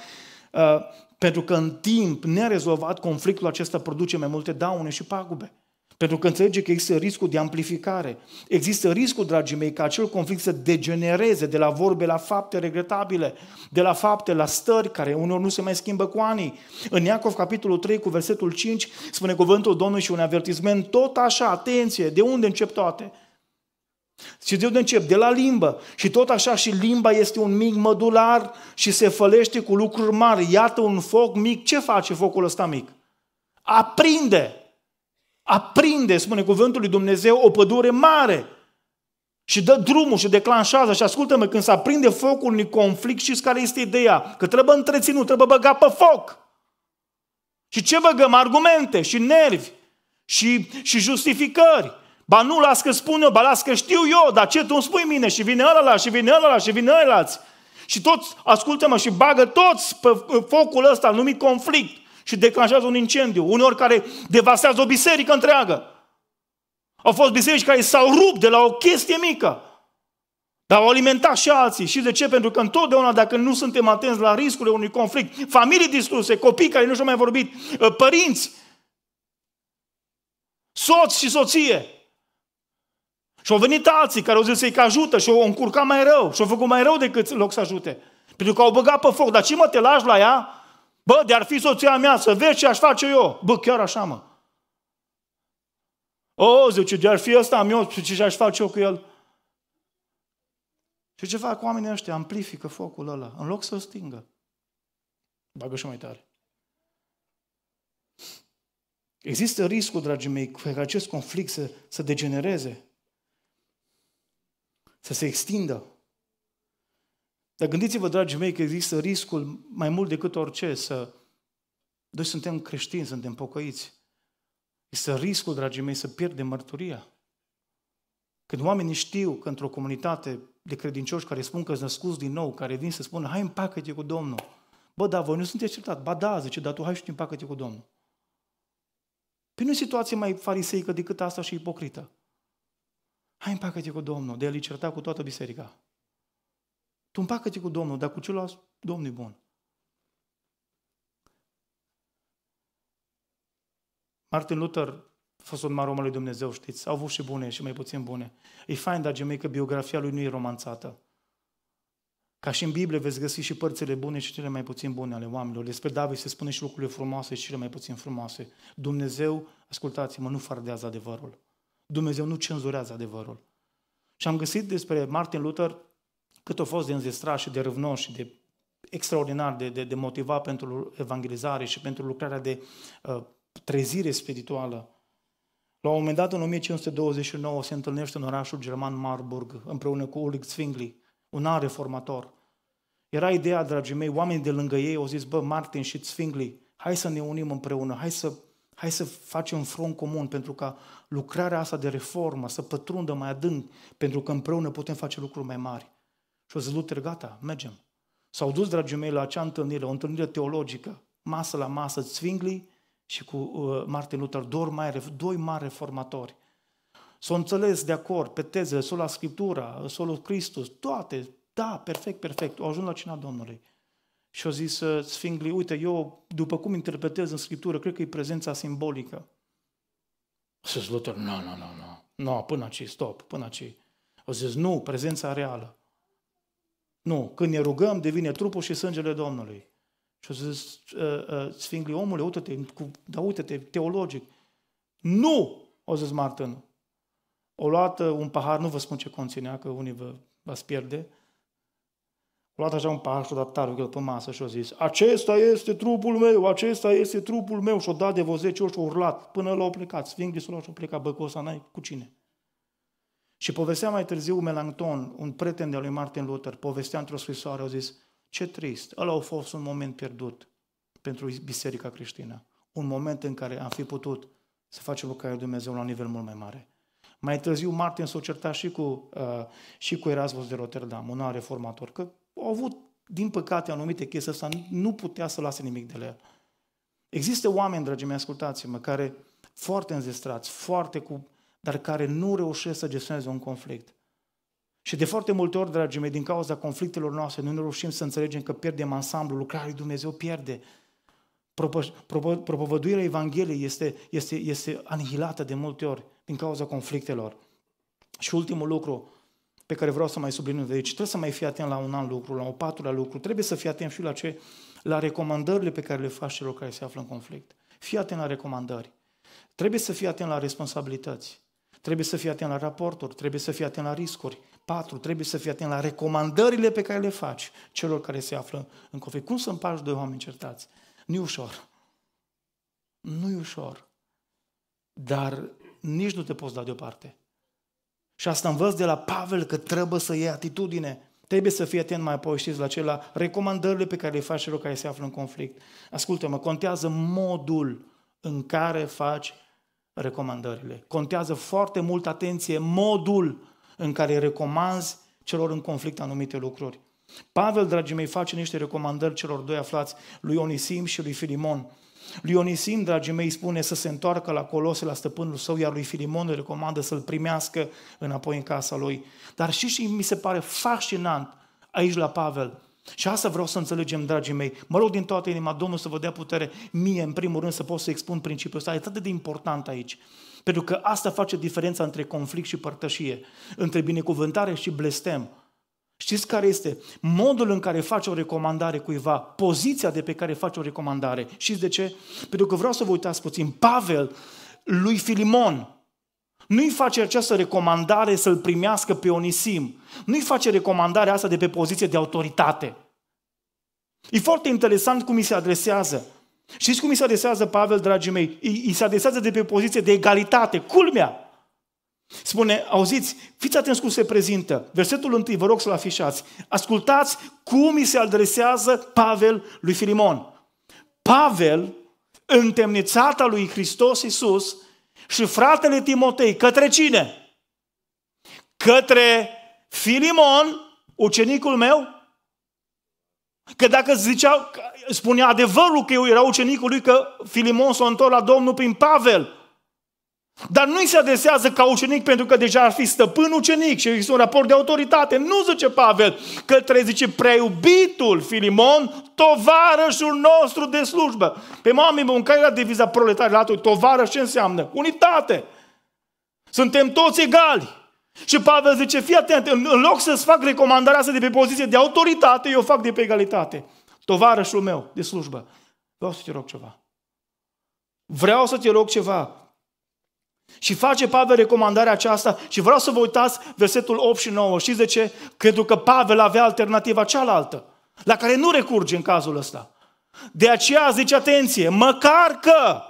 uh, pentru că în timp nerezolvat conflictul acesta produce mai multe daune și pagube. Pentru că înțelege că există riscul de amplificare. Există riscul, dragii mei, ca acel conflict să degenereze de la vorbe la fapte regretabile, de la fapte la stări care uneori nu se mai schimbă cu anii. În Iacov, capitolul 3, cu versetul 5, spune cuvântul Domnului și un avertisment tot așa, atenție, de unde încep toate? Și de unde încep? De la limbă. Și tot așa și limba este un mic mădular și se fălește cu lucruri mari. Iată un foc mic. Ce face focul ăsta mic? Aprinde aprinde, spune cuvântul lui Dumnezeu, o pădure mare. Și dă drumul și declanșează. Și ascultă-mă, când se aprinde focul unui conflict, știți care este ideea? Că trebuie întreținut, trebuie băgat pe foc. Și ce băgăm? Argumente și nervi și, și justificări. Ba nu, las că spun eu, ba las că știu eu, dar ce tu îmi spui mine? Și vine ăla, și vine ăla, și vine ăla. Și toți, ascultă-mă, și bagă toți pe focul ăsta numit conflict și declanșează un incendiu, uneori care devastează o biserică întreagă. Au fost biserici care s-au rupt de la o chestie mică, dar au alimentat și alții. Și de ce? Pentru că întotdeauna, dacă nu suntem atenți la riscurile unui conflict, familii distruse, copii care nu și-au mai vorbit, ă, părinți, soț și soție, și au venit alții care au zis să-i că ajută și au încurcat mai rău și au făcut mai rău decât loc să ajute. Pentru că au băgat pe foc. Dar ce mă te lași la ea? Bă, de-ar fi soția mea, să vezi ce aș face eu. Bă, chiar așa, mă. O, zice, de-ar fi ăsta am eu, ce aș face eu cu el? Și ce fac oamenii ăștia? Amplifică focul ăla, în loc să-l stingă. Bagă și mai tare. Există riscul, dragii mei, ca acest conflict să, să degenereze, să se extindă. Dar gândiți-vă, dragii mei, că există riscul mai mult decât orice să... Noi suntem creștini, suntem pocăiți. Este riscul, dragii mei, să pierdem mărturia. Când oamenii știu că într-o comunitate de credincioși care spun că sunt născuți din nou, care vin să spună, hai împacă-te cu Domnul. Bă, da, voi nu sunteți certat. Ba da, zice, dar tu hai și tu împacă-te cu Domnul. Păi nu e situație mai fariseică decât asta și ipocrită. Hai împacă-te cu Domnul, de el certa cu toată biserica. Tu împacă-te cu Domnul, dar cu celălalt Domnul e bun. Martin Luther, fostul mare om al lui Dumnezeu, știți, au avut și bune și mai puțin bune. E fain, dragii mei, că biografia lui nu e romanțată. Ca și în Biblie veți găsi și părțile bune și cele mai puțin bune ale oamenilor. Despre David se spune și lucrurile frumoase și cele mai puțin frumoase. Dumnezeu, ascultați-mă, nu fardează adevărul. Dumnezeu nu cenzurează adevărul. Și am găsit despre Martin Luther cât a fost de înzestrat și de râvnos și de extraordinar de, de, de motivat pentru evangelizare și pentru lucrarea de uh, trezire spirituală. La un moment dat, în 1529, se întâlnește în orașul german Marburg, împreună cu Ulrich Zwingli, un alt reformator. Era ideea, dragii mei, oamenii de lângă ei au zis, bă, Martin și Zwingli, hai să ne unim împreună, hai să, hai să facem front comun pentru ca lucrarea asta de reformă să pătrundă mai adânc, pentru că împreună putem face lucruri mai mari. Și o zis Luther, gata, mergem. S-au dus, dragii mei, la acea întâlnire, o întâlnire teologică, masă la masă, Zwingli și cu uh, Martin Luther, doi mari, doi mari reformatori. S-au înțeles de acord pe teze, sola Scriptura, solul Christus, toate, da, perfect, perfect. Au ajuns la cina Domnului. Și au zis uh, Sfingli, uite, eu, după cum interpretez în Scriptură, cred că e prezența simbolică. Să zis Luther, nu, nu, nu, nu, nu, până aici, stop, până aici. Au zis, nu, prezența reală. Nu, când ne rugăm, devine trupul și sângele Domnului. Și au zis uh, uh, Sfingli, omule, uite-te, cu, da, uite-te, teologic. Nu, au zis Martin. O luat uh, un pahar, nu vă spun ce conținea, că unii vă, vă pierde. O luat așa un pahar și o dat tare pe masă și a zis, acesta este trupul meu, acesta este trupul meu. Și o dat de vreo 10 ori și a urlat până l-au plecat. Sfingli s-a luat și a plecat, bă, cu ăsta n-ai cu cine? Și povestea mai târziu Melanchthon, un prieten de lui Martin Luther, povestea într-o scrisoare, au zis, ce trist, ăla a fost un moment pierdut pentru biserica creștină. Un moment în care am fi putut să facem lucrarea lui Dumnezeu la un nivel mult mai mare. Mai târziu Martin s-a certat și cu, uh, și cu Erasmus de Rotterdam, un alt reformator, că au avut, din păcate, anumite chestii ăsta, nu putea să lase nimic de la el. Există oameni, dragii mei, ascultați-mă, care foarte înzestrați, foarte cu dar care nu reușesc să gestioneze un conflict. Și de foarte multe ori, dragii mei, din cauza conflictelor noastre, noi nu reușim să înțelegem că pierdem ansamblu, lucrarea lui Dumnezeu pierde. Propovăduirea Evangheliei este, este, este anihilată de multe ori din cauza conflictelor. Și ultimul lucru pe care vreau să mai subliniez de aici, trebuie să mai fii atent la un alt lucru, la o patrulea lucru, trebuie să fii atent și la ce, la recomandările pe care le faci celor care se află în conflict. Fii atent la recomandări. Trebuie să fii atent la responsabilități. Trebuie să fii atent la raporturi, trebuie să fii atent la riscuri. Patru, trebuie să fii atent la recomandările pe care le faci celor care se află în conflict. Cum să împaci doi oameni certați? Nu e ușor. Nu e ușor. Dar nici nu te poți da deoparte. Și asta învăț de la Pavel că trebuie să iei atitudine. Trebuie să fii atent mai apoi, știți, la ce, la recomandările pe care le faci celor care se află în conflict. Ascultă-mă, contează modul în care faci recomandările. Contează foarte mult, atenție, modul în care recomanzi celor în conflict anumite lucruri. Pavel, dragii mei, face niște recomandări celor doi aflați, lui Onisim și lui Filimon. Lui Onisim, dragii mei, spune să se întoarcă la Colose, la stăpânul său, iar lui Filimon îi recomandă să-l primească înapoi în casa lui. Dar și și mi se pare fascinant aici la Pavel, și asta vreau să înțelegem, dragii mei. Mă rog din toată inima, Domnul să vă dea putere mie, în primul rând, să pot să expun principiul ăsta. E atât de important aici. Pentru că asta face diferența între conflict și părtășie, între binecuvântare și blestem. Știți care este? Modul în care faci o recomandare cuiva, poziția de pe care faci o recomandare. Știți de ce? Pentru că vreau să vă uitați puțin. Pavel, lui Filimon, nu-i face această recomandare să-l primească pe Onisim. Nu-i face recomandarea asta de pe poziție de autoritate. E foarte interesant cum îi se adresează. Știți cum îi se adresează Pavel, dragii mei? Îi se adresează de pe poziție de egalitate, culmea. Spune, auziți, fiți atenți cum se prezintă. Versetul întâi, vă rog să-l afișați. Ascultați cum îi se adresează Pavel lui Filimon. Pavel, întemnițata lui Hristos Iisus, și fratele Timotei, către cine? Către Filimon, ucenicul meu? Că dacă zicea, spunea adevărul că eu era ucenicul lui, că Filimon s-a întors la Domnul prin Pavel, dar nu-i se adresează ca ucenic pentru că deja ar fi stăpân ucenic și există un raport de autoritate. Nu zice Pavel, către zice preiubitul Filimon, tovarășul nostru de slujbă. Pe mami, în care era deviza proletariatului, tovarăș ce înseamnă? Unitate. Suntem toți egali. Și Pavel zice, fii atent, în loc să-ți fac recomandarea asta de pe poziție de autoritate, eu fac de pe egalitate. Tovarășul meu de slujbă. Vreau să te rog ceva. Vreau să te rog ceva. Și face Pavel recomandarea aceasta și vreau să vă uitați versetul 8 și 9. Știți de ce? Pentru că Pavel avea alternativa cealaltă, la care nu recurge în cazul ăsta. De aceea zice atenție, măcar că,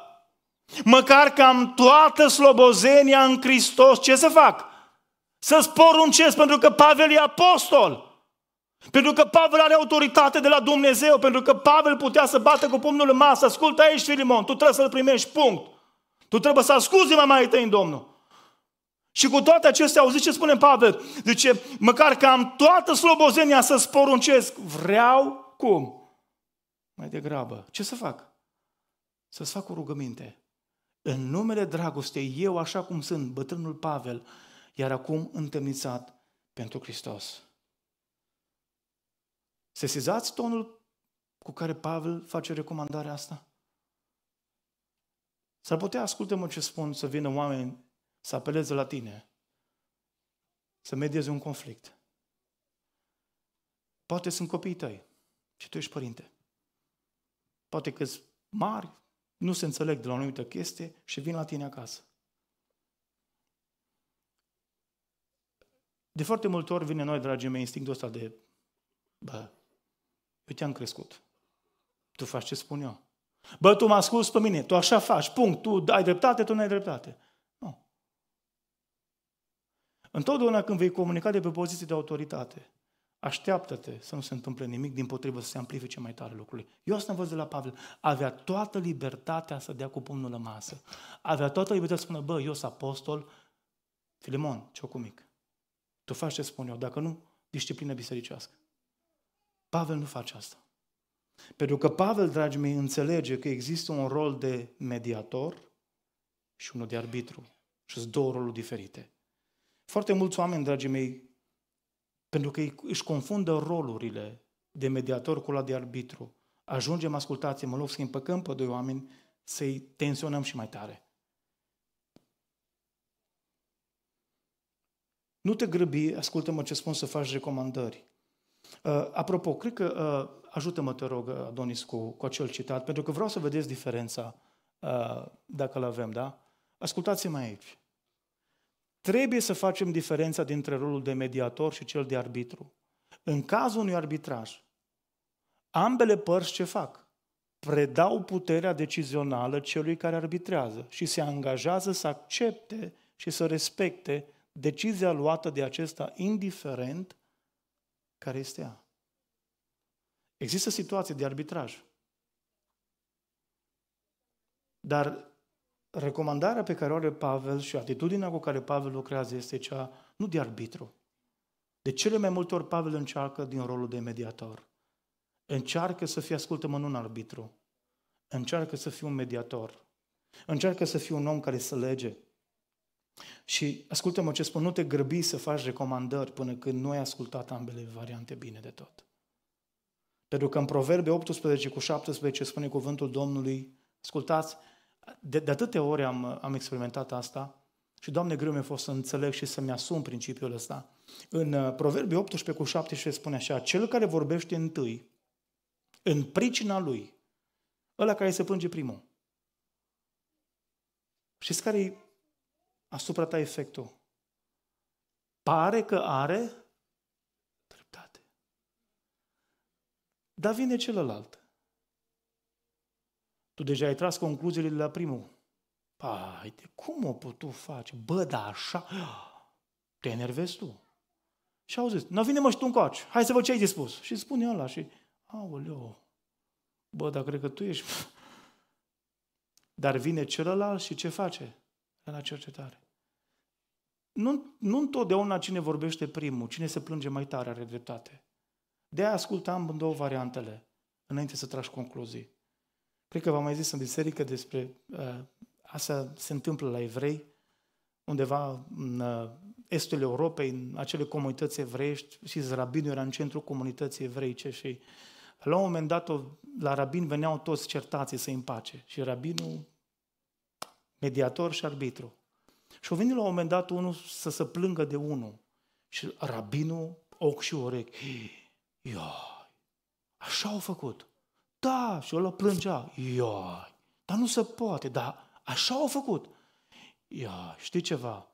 măcar că am toată slobozenia în Hristos, ce să fac? Să-ți poruncesc, pentru că Pavel e apostol. Pentru că Pavel are autoritate de la Dumnezeu, pentru că Pavel putea să bată cu pumnul în masă. Ascultă aici, Filimon, tu trebuie să-l primești, punct. Tu trebuie să asculti mai mai tăi în Domnul. Și cu toate acestea, auziți ce spune Pavel? Zice, măcar că am toată slobozenia să-ți poruncesc, vreau cum? Mai degrabă. Ce să fac? Să-ți fac o rugăminte. În numele dragostei, eu așa cum sunt, bătrânul Pavel, iar acum întemnițat pentru Hristos. Sesizați tonul cu care Pavel face recomandarea asta? S-ar putea, ascultă-mă ce spun, să vină oameni să apeleze la tine, să medieze un conflict. Poate sunt copiii tăi și tu ești părinte. Poate că sunt mari, nu se înțeleg de la o anumită chestie și vin la tine acasă. De foarte multe ori vine noi, dragii mei, instinctul ăsta de, bă, eu te-am crescut. Tu faci ce spun eu. Bă, tu mă asculți pe mine, tu așa faci, punct, tu ai dreptate, tu nu ai dreptate. Nu. Întotdeauna când vei comunica de pe poziție de autoritate, așteaptă-te să nu se întâmple nimic, din potrivă să se amplifice mai tare lucrurile. Eu asta am văzut de la Pavel. Avea toată libertatea să dea cu pumnul la masă. Avea toată libertatea să spună, bă, eu sunt apostol, Filimon, ce mic. Tu faci ce spun eu, dacă nu, disciplină bisericească. Pavel nu face asta. Pentru că Pavel, dragii mei, înțelege că există un rol de mediator și unul de arbitru. Și sunt două roluri diferite. Foarte mulți oameni, dragii mei, pentru că își confundă rolurile de mediator cu la de arbitru, ajungem, ascultați-mă, în loc să împăcăm pe doi oameni, să-i tensionăm și mai tare. Nu te grăbi, ascultă-mă ce spun să faci recomandări. Uh, apropo, cred că uh, ajută-mă, te rog, Adonis, cu, cu acel citat, pentru că vreau să vedeți diferența uh, dacă îl avem, da? Ascultați-mă aici. Trebuie să facem diferența dintre rolul de mediator și cel de arbitru. În cazul unui arbitraj, ambele părți ce fac? Predau puterea decizională celui care arbitrează și se angajează să accepte și să respecte decizia luată de acesta, indiferent care este ea. Există situații de arbitraj. Dar recomandarea pe care o are Pavel și atitudinea cu care Pavel lucrează este cea nu de arbitru. De cele mai multe ori Pavel încearcă din rolul de mediator. Încearcă să fie, ascultă-mă, nu un arbitru. Încearcă să fie un mediator. Încearcă să fie un om care să lege. Și ascultă-mă ce spun, nu te grăbi să faci recomandări până când nu ai ascultat ambele variante bine de tot. Pentru că în Proverbe 18 cu 17 spune cuvântul Domnului, ascultați, de, de atâtea ori am, am experimentat asta și, Doamne, greu mi-a fost să înțeleg și să-mi asum principiul ăsta. În uh, Proverbe 18 cu 17 spune așa, cel care vorbește întâi, în pricina lui, ăla care se plânge primul. Știți care e asupra ta efectul. Pare că are dreptate. Dar vine celălalt. Tu deja ai tras concluziile de la primul. Pai, de cum o putut face? Bă, da așa, te enervezi tu. Și au zis, nu vine mă și tu încoace, hai să văd ce ai spus. Și spune ăla și, aoleo, bă, dar cred că tu ești... Dar vine celălalt și ce face? La cercetare. Nu, nu întotdeauna cine vorbește primul, cine se plânge mai tare are dreptate. De-aia ascultam în două variantele, înainte să tragi concluzii. Cred că v-am mai zis în biserică despre uh, asta se întâmplă la evrei, undeva în uh, estul Europei, în acele comunități evreiești, și rabinul era în centrul comunității evreice și la un moment dat la rabin veneau toți certații să împace și rabinul mediator și arbitru. Și a venit la un moment dat unul să se plângă de unul. Și rabinul, ochi și urechi, ioi, așa au făcut. Da, și ăla plângea, ioi, dar nu se poate, dar așa au făcut. Ia, știi ceva?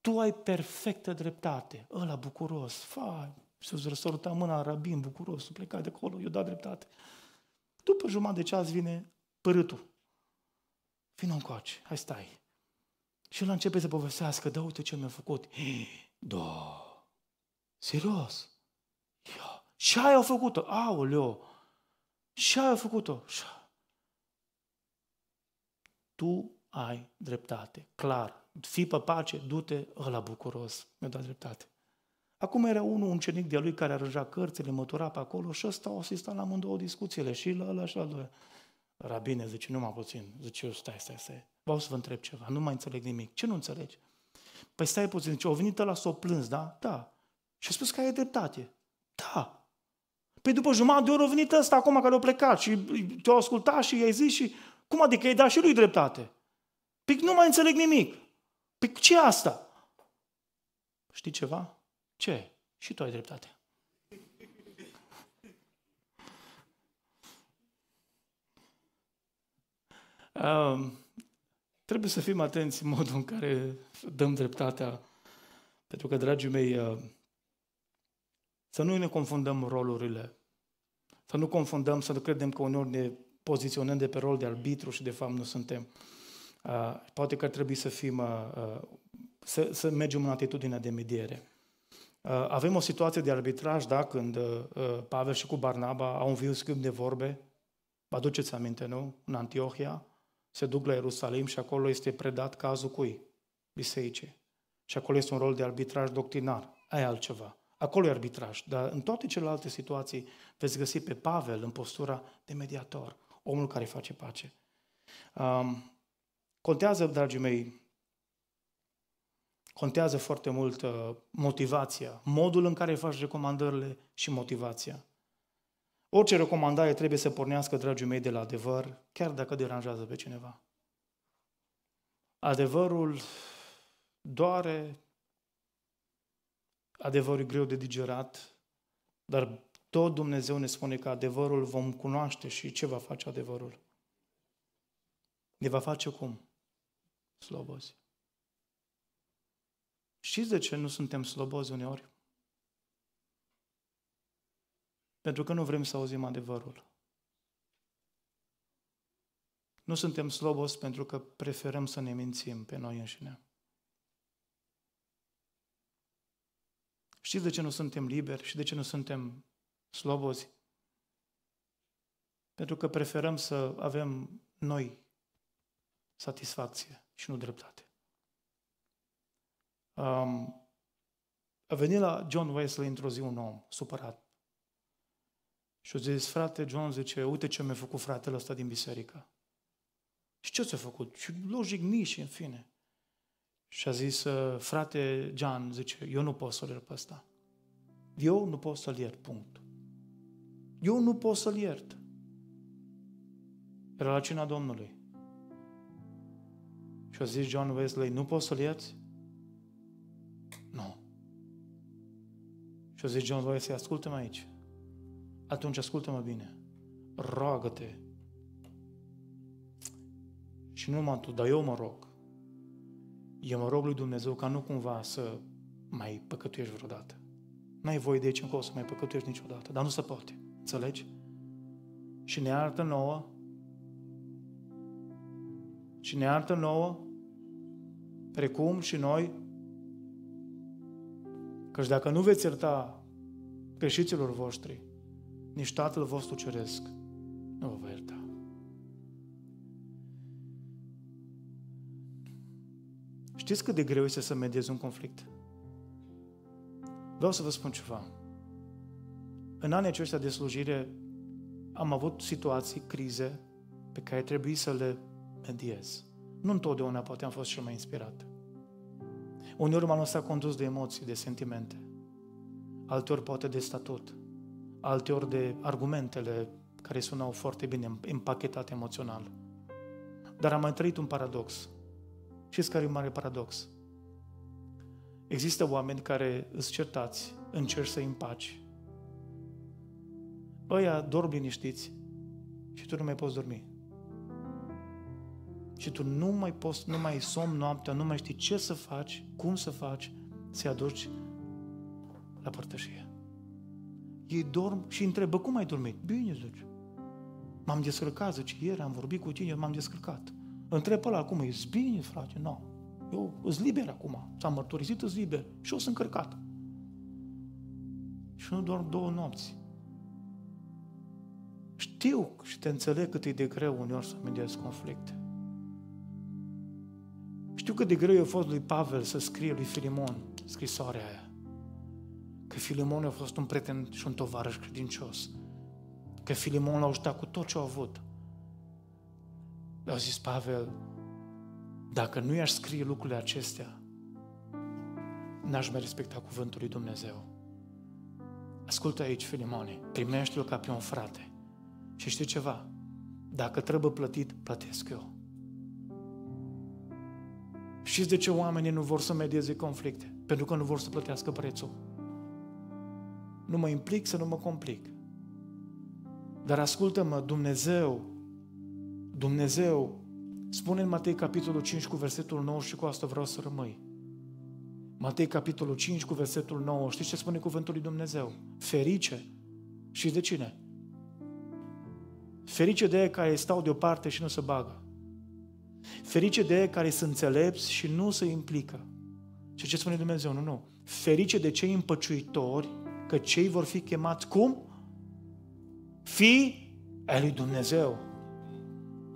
Tu ai perfectă dreptate. Ăla bucuros, fai, să-ți răsăruta mâna rabin bucuros, tu pleca de acolo, eu dat dreptate. După jumătate de ceas vine părâtul. Vino încoace, hai stai. Și el începe să povestească, da, uite ce mi-a făcut. Da, serios. Ia. Și aia a făcut-o, aoleo. Și aia a făcut-o. Tu ai dreptate, clar. Fii pe pace, du-te, ăla bucuros, mi-a dat dreptate. Acum era unul, un cenic de lui care arăja cărțile, mătura pe acolo și ăsta o asista la amândouă discuțiile, și la ăla și la doilea. Rabine, zice, nu mai puțin. Zice, eu, stai, stai, stai. Vreau să vă întreb ceva, nu mai înțeleg nimic. Ce nu înțelegi? Păi stai puțin, zice, o venit ăla să o plâns, da? Da. Și a spus că ai dreptate. Da. Păi după jumătate de oră a venit ăsta acum care a plecat și te-a ascultat și i-ai zis și... Cum adică i-ai dat și lui dreptate? Păi nu mai înțeleg nimic. Păi ce asta? Știi ceva? Ce? Și tu ai dreptate. Um, trebuie să fim atenți în modul în care dăm dreptatea, pentru că, dragii mei, uh, să nu ne confundăm rolurile, să nu confundăm, să nu credem că uneori ne poziționăm de pe rol de arbitru și de fapt nu suntem. Uh, poate că ar trebui să fim, uh, uh, să, să mergem în atitudinea de mediere. Uh, avem o situație de arbitraj, da, când uh, Pavel și cu Barnaba au un viu schimb de vorbe, vă aduceți aminte, nu? În Antiohia, se duc la Ierusalim și acolo este predat cazul cui? Biserice. Și acolo este un rol de arbitraj doctrinar. Aia altceva. Acolo e arbitraj. Dar în toate celelalte situații veți găsi pe Pavel în postura de mediator, omul care face pace. Um, contează, dragii mei, contează foarte mult uh, motivația, modul în care faci recomandările și motivația. Orice recomandare trebuie să pornească, dragii mei, de la adevăr, chiar dacă deranjează pe cineva. Adevărul doare, adevărul e greu de digerat, dar tot Dumnezeu ne spune că adevărul vom cunoaște și ce va face adevărul? Ne va face cum? Slobozi. Știți de ce nu suntem slobozi uneori? Pentru că nu vrem să auzim adevărul. Nu suntem slobos pentru că preferăm să ne mințim pe noi înșine. Știți de ce nu suntem liberi și de ce nu suntem slobozi? Pentru că preferăm să avem noi satisfacție și nu dreptate. Um, a venit la John Wesley într-o zi un om supărat și o zis, frate John, zice, uite ce mi-a făcut fratele ăsta din biserică. Și ce ți-a făcut? Și logic mici, în fine. Și a zis, frate John, zice, eu nu pot să-l iert pe ăsta. Eu nu pot să-l iert, punct. Eu nu pot să-l iert. Era la cina Domnului. Și a zis John Wesley, nu poți să-l ierți? Nu. Și a zis John Wesley, ascultă-mă aici atunci ascultă-mă bine. Roagă-te. Și nu numai tu, dar eu mă rog. Eu mă rog lui Dumnezeu ca nu cumva să mai păcătuiești vreodată. N-ai voie de aici încolo să mai păcătuiești niciodată, dar nu se poate. Înțelegi? Și ne arată nouă și ne arată nouă precum și noi căci dacă nu veți ierta greșiților voștri, nici Tatăl vostru ceresc nu vă va ierta. Știți cât de greu este să mediezi un conflict? Vreau să vă spun ceva. În anii aceștia de slujire am avut situații, crize, pe care trebuie să le mediez. Nu întotdeauna poate am fost cel mai inspirat. Uneori m-am lăsat condus de emoții, de sentimente. Alteori poate de statut alteori de argumentele care sunau foarte bine împachetate emoțional. Dar am mai trăit un paradox. Știți care e un mare paradox? Există oameni care îți certați, încerci să-i împaci. Ăia dorm liniștiți și tu nu mai poți dormi. și tu nu mai poți, nu mai ai somn noaptea, nu mai știi ce să faci, cum să faci, să-i aduci la părtășie. Ei dorm și întrebă, cum ai dormit? Bine, zice. M-am descărcat, zice, ieri am vorbit cu tine, m-am descărcat. Întreb pe ăla, acum, e bine, frate? Nu. No. Eu îs liber acum. S-am mărturisit, îs liber. Și eu sunt încărcat. Și nu dorm două nopți. Știu și te înțeleg cât e de greu uneori să mediezi conflicte. Știu cât de greu a fost lui Pavel să scrie lui Filimon scrisoarea aia. Că Filimon a fost un prieten și un tovarăș credincios. Că Filimon l-a ajutat cu tot ce a avut. Le-a zis Pavel, dacă nu i-aș scrie lucrurile acestea, n-aș mai respecta cuvântul lui Dumnezeu. Ascultă aici, Filimone, primește-l ca pe un frate. Și știi ceva? Dacă trebuie plătit, plătesc eu. Știți de ce oamenii nu vor să medieze conflicte? Pentru că nu vor să plătească prețul. Nu mă implic să nu mă complic. Dar ascultă-mă, Dumnezeu, Dumnezeu spune în Matei capitolul 5 cu versetul 9 și cu asta vreau să rămâi. Matei capitolul 5 cu versetul 9, știți ce spune cuvântul lui Dumnezeu? Ferice. Și de cine? Ferice de ei care stau deoparte și nu se bagă. Ferice de ei care sunt înțelepți și nu se implică. Și ce spune Dumnezeu? Nu, nu. Ferice de cei împăciuitori, că cei vor fi chemați cum? Fii ai lui Dumnezeu.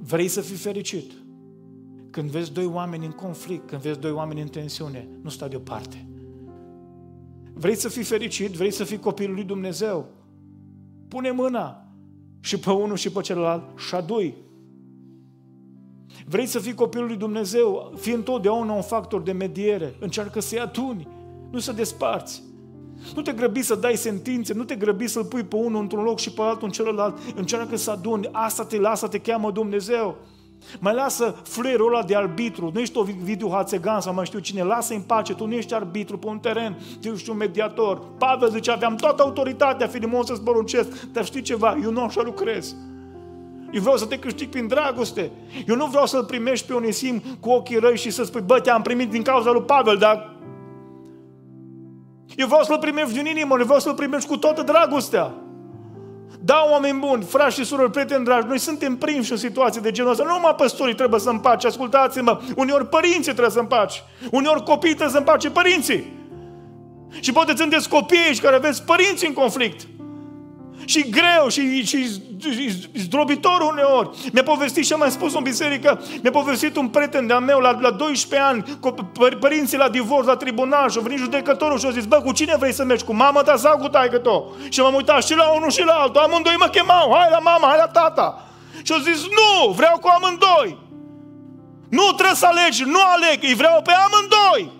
Vrei să fii fericit? Când vezi doi oameni în conflict, când vezi doi oameni în tensiune, nu sta deoparte. Vrei să fii fericit? Vrei să fii copilul lui Dumnezeu? Pune mâna și pe unul și pe celălalt și adui. Vrei să fii copilul lui Dumnezeu? Fii întotdeauna un factor de mediere. Încearcă să-i atuni, nu să desparți. Nu te grăbi să dai sentințe, nu te grăbi să-l pui pe unul într-un loc și pe altul în celălalt. Încearcă să aduni. Asta te lasă, te cheamă Dumnezeu. Mai lasă fluierul ăla de arbitru, nu ești o Vidiu Hațegan sau mai știu cine, lasă în pace, tu nu ești arbitru pe un teren, tu ești un mediator. Pavel zice, aveam toată autoritatea, Filimon, să-ți poruncesc, dar știi ceva, eu nu așa lucrez. Eu vreau să te câștig prin dragoste. Eu nu vreau să-l primești pe Onisim cu ochii răi și să spui, bă, te-am primit din cauza lui Pavel, dar eu vreau să-l primești din inimă, eu vreau să-l primești cu toată dragostea. Da, oameni buni, frați și surori, prieteni dragi, noi suntem prinși în situații de genul ăsta. Nu numai păstorii trebuie să împace, ascultați-mă, uneori părinții trebuie să împace, uneori copiii trebuie să împace părinții. Și poate sunteți copii aici care aveți părinți în conflict și greu și, și, și zdrobitor uneori. Mi-a povestit și am mai spus în biserică, mi-a povestit un prieten de-a meu la, la 12 ani, cu părinții la divorț, la tribunal și a venit judecătorul și a zis, bă, cu cine vrei să mergi? Cu mama ta sau cu taică tău? Și m-am uitat și la unul și la altul, amândoi mă chemau, hai la mama, hai la tata. Și a zis, nu, vreau cu amândoi. Nu trebuie să alegi, nu aleg, îi vreau pe amândoi.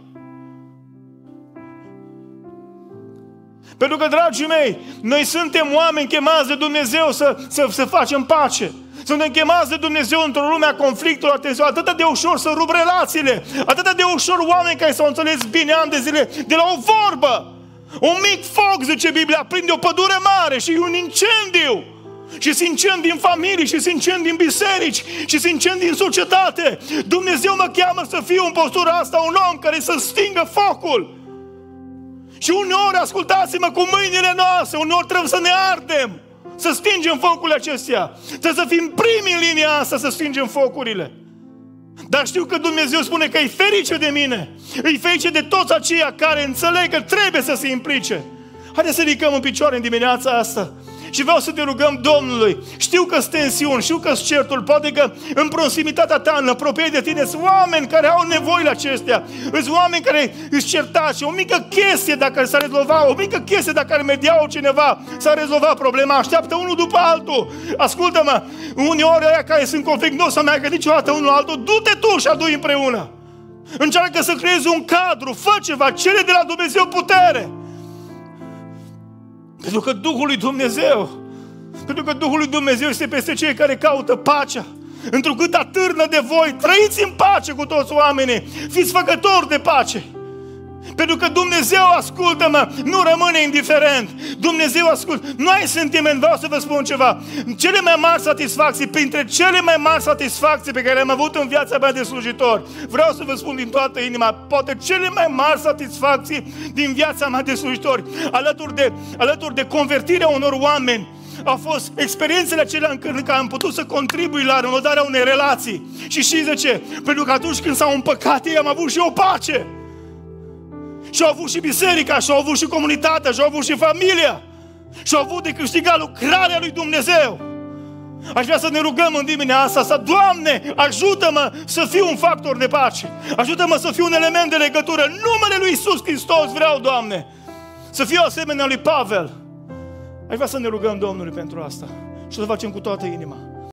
Pentru că, dragii mei, noi suntem oameni chemați de Dumnezeu să, să, să facem pace. Suntem chemați de Dumnezeu într-o lume a conflictului, atenție, atât de ușor să rup relațiile, atât de ușor oameni care s-au înțeles bine ani de zile, de la o vorbă. Un mic foc, zice Biblia, prinde o pădure mare și un incendiu. Și se incendi în familii, și se incendi în biserici, și se incendi în societate. Dumnezeu mă cheamă să fiu în postura asta un om care să stingă focul. Și uneori, ascultați-mă, cu mâinile noastre, uneori trebuie să ne ardem, să stingem focurile acestea. Trebuie să fim primi în linia asta să stingem focurile. Dar știu că Dumnezeu spune că e ferice de mine, e ferice de toți aceia care înțeleg că trebuie să se implice. Haideți să ridicăm în picioare în dimineața asta și vreau să te rugăm Domnului. Știu că sunt tensiuni, știu că sunt certuri, poate că în proximitatea ta, în apropie de tine, sunt oameni care au nevoile acestea. Sunt oameni care îți certați. O mică chestie dacă s-a rezolvat, o mică chestie dacă ar mediau cineva, s-a rezolvat problema. Așteaptă unul după altul. Ascultă-mă, uneori aia care sunt conflict, nu o să meargă niciodată unul altul. Du-te tu și adu împreună. Încearcă să creezi un cadru, fă ceva, cere de la Dumnezeu putere. Pentru că Duhul lui Dumnezeu, pentru că Duhul lui Dumnezeu este peste cei care caută pacea. Întrucât atârnă de voi, trăiți în pace cu toți oamenii, fiți făcători de pace. Pentru că Dumnezeu ascultă-mă, nu rămâne indiferent. Dumnezeu ascultă. Nu ai sentiment, vreau să vă spun ceva. Cele mai mari satisfacții, printre cele mai mari satisfacții pe care le-am avut în viața mea de slujitor, vreau să vă spun din toată inima, poate cele mai mari satisfacții din viața mea de slujitor, alături de, alături de convertirea unor oameni, a fost experiențele acelea în care am putut să contribui la renovarea unei relații. Și știți de ce? Pentru că atunci când s-au împăcat ei, am avut și o pace. Și au avut și biserica, și au avut și comunitatea, și au avut și familia. Și au avut de câștigat lucrarea lui Dumnezeu. Aș vrea să ne rugăm în dimineața asta, Doamne, ajută-mă să fiu un factor de pace. Ajută-mă să fiu un element de legătură. În numele lui Isus Hristos vreau, Doamne, să fiu asemenea lui Pavel. Aș vrea să ne rugăm Domnului pentru asta și să facem cu toată inima.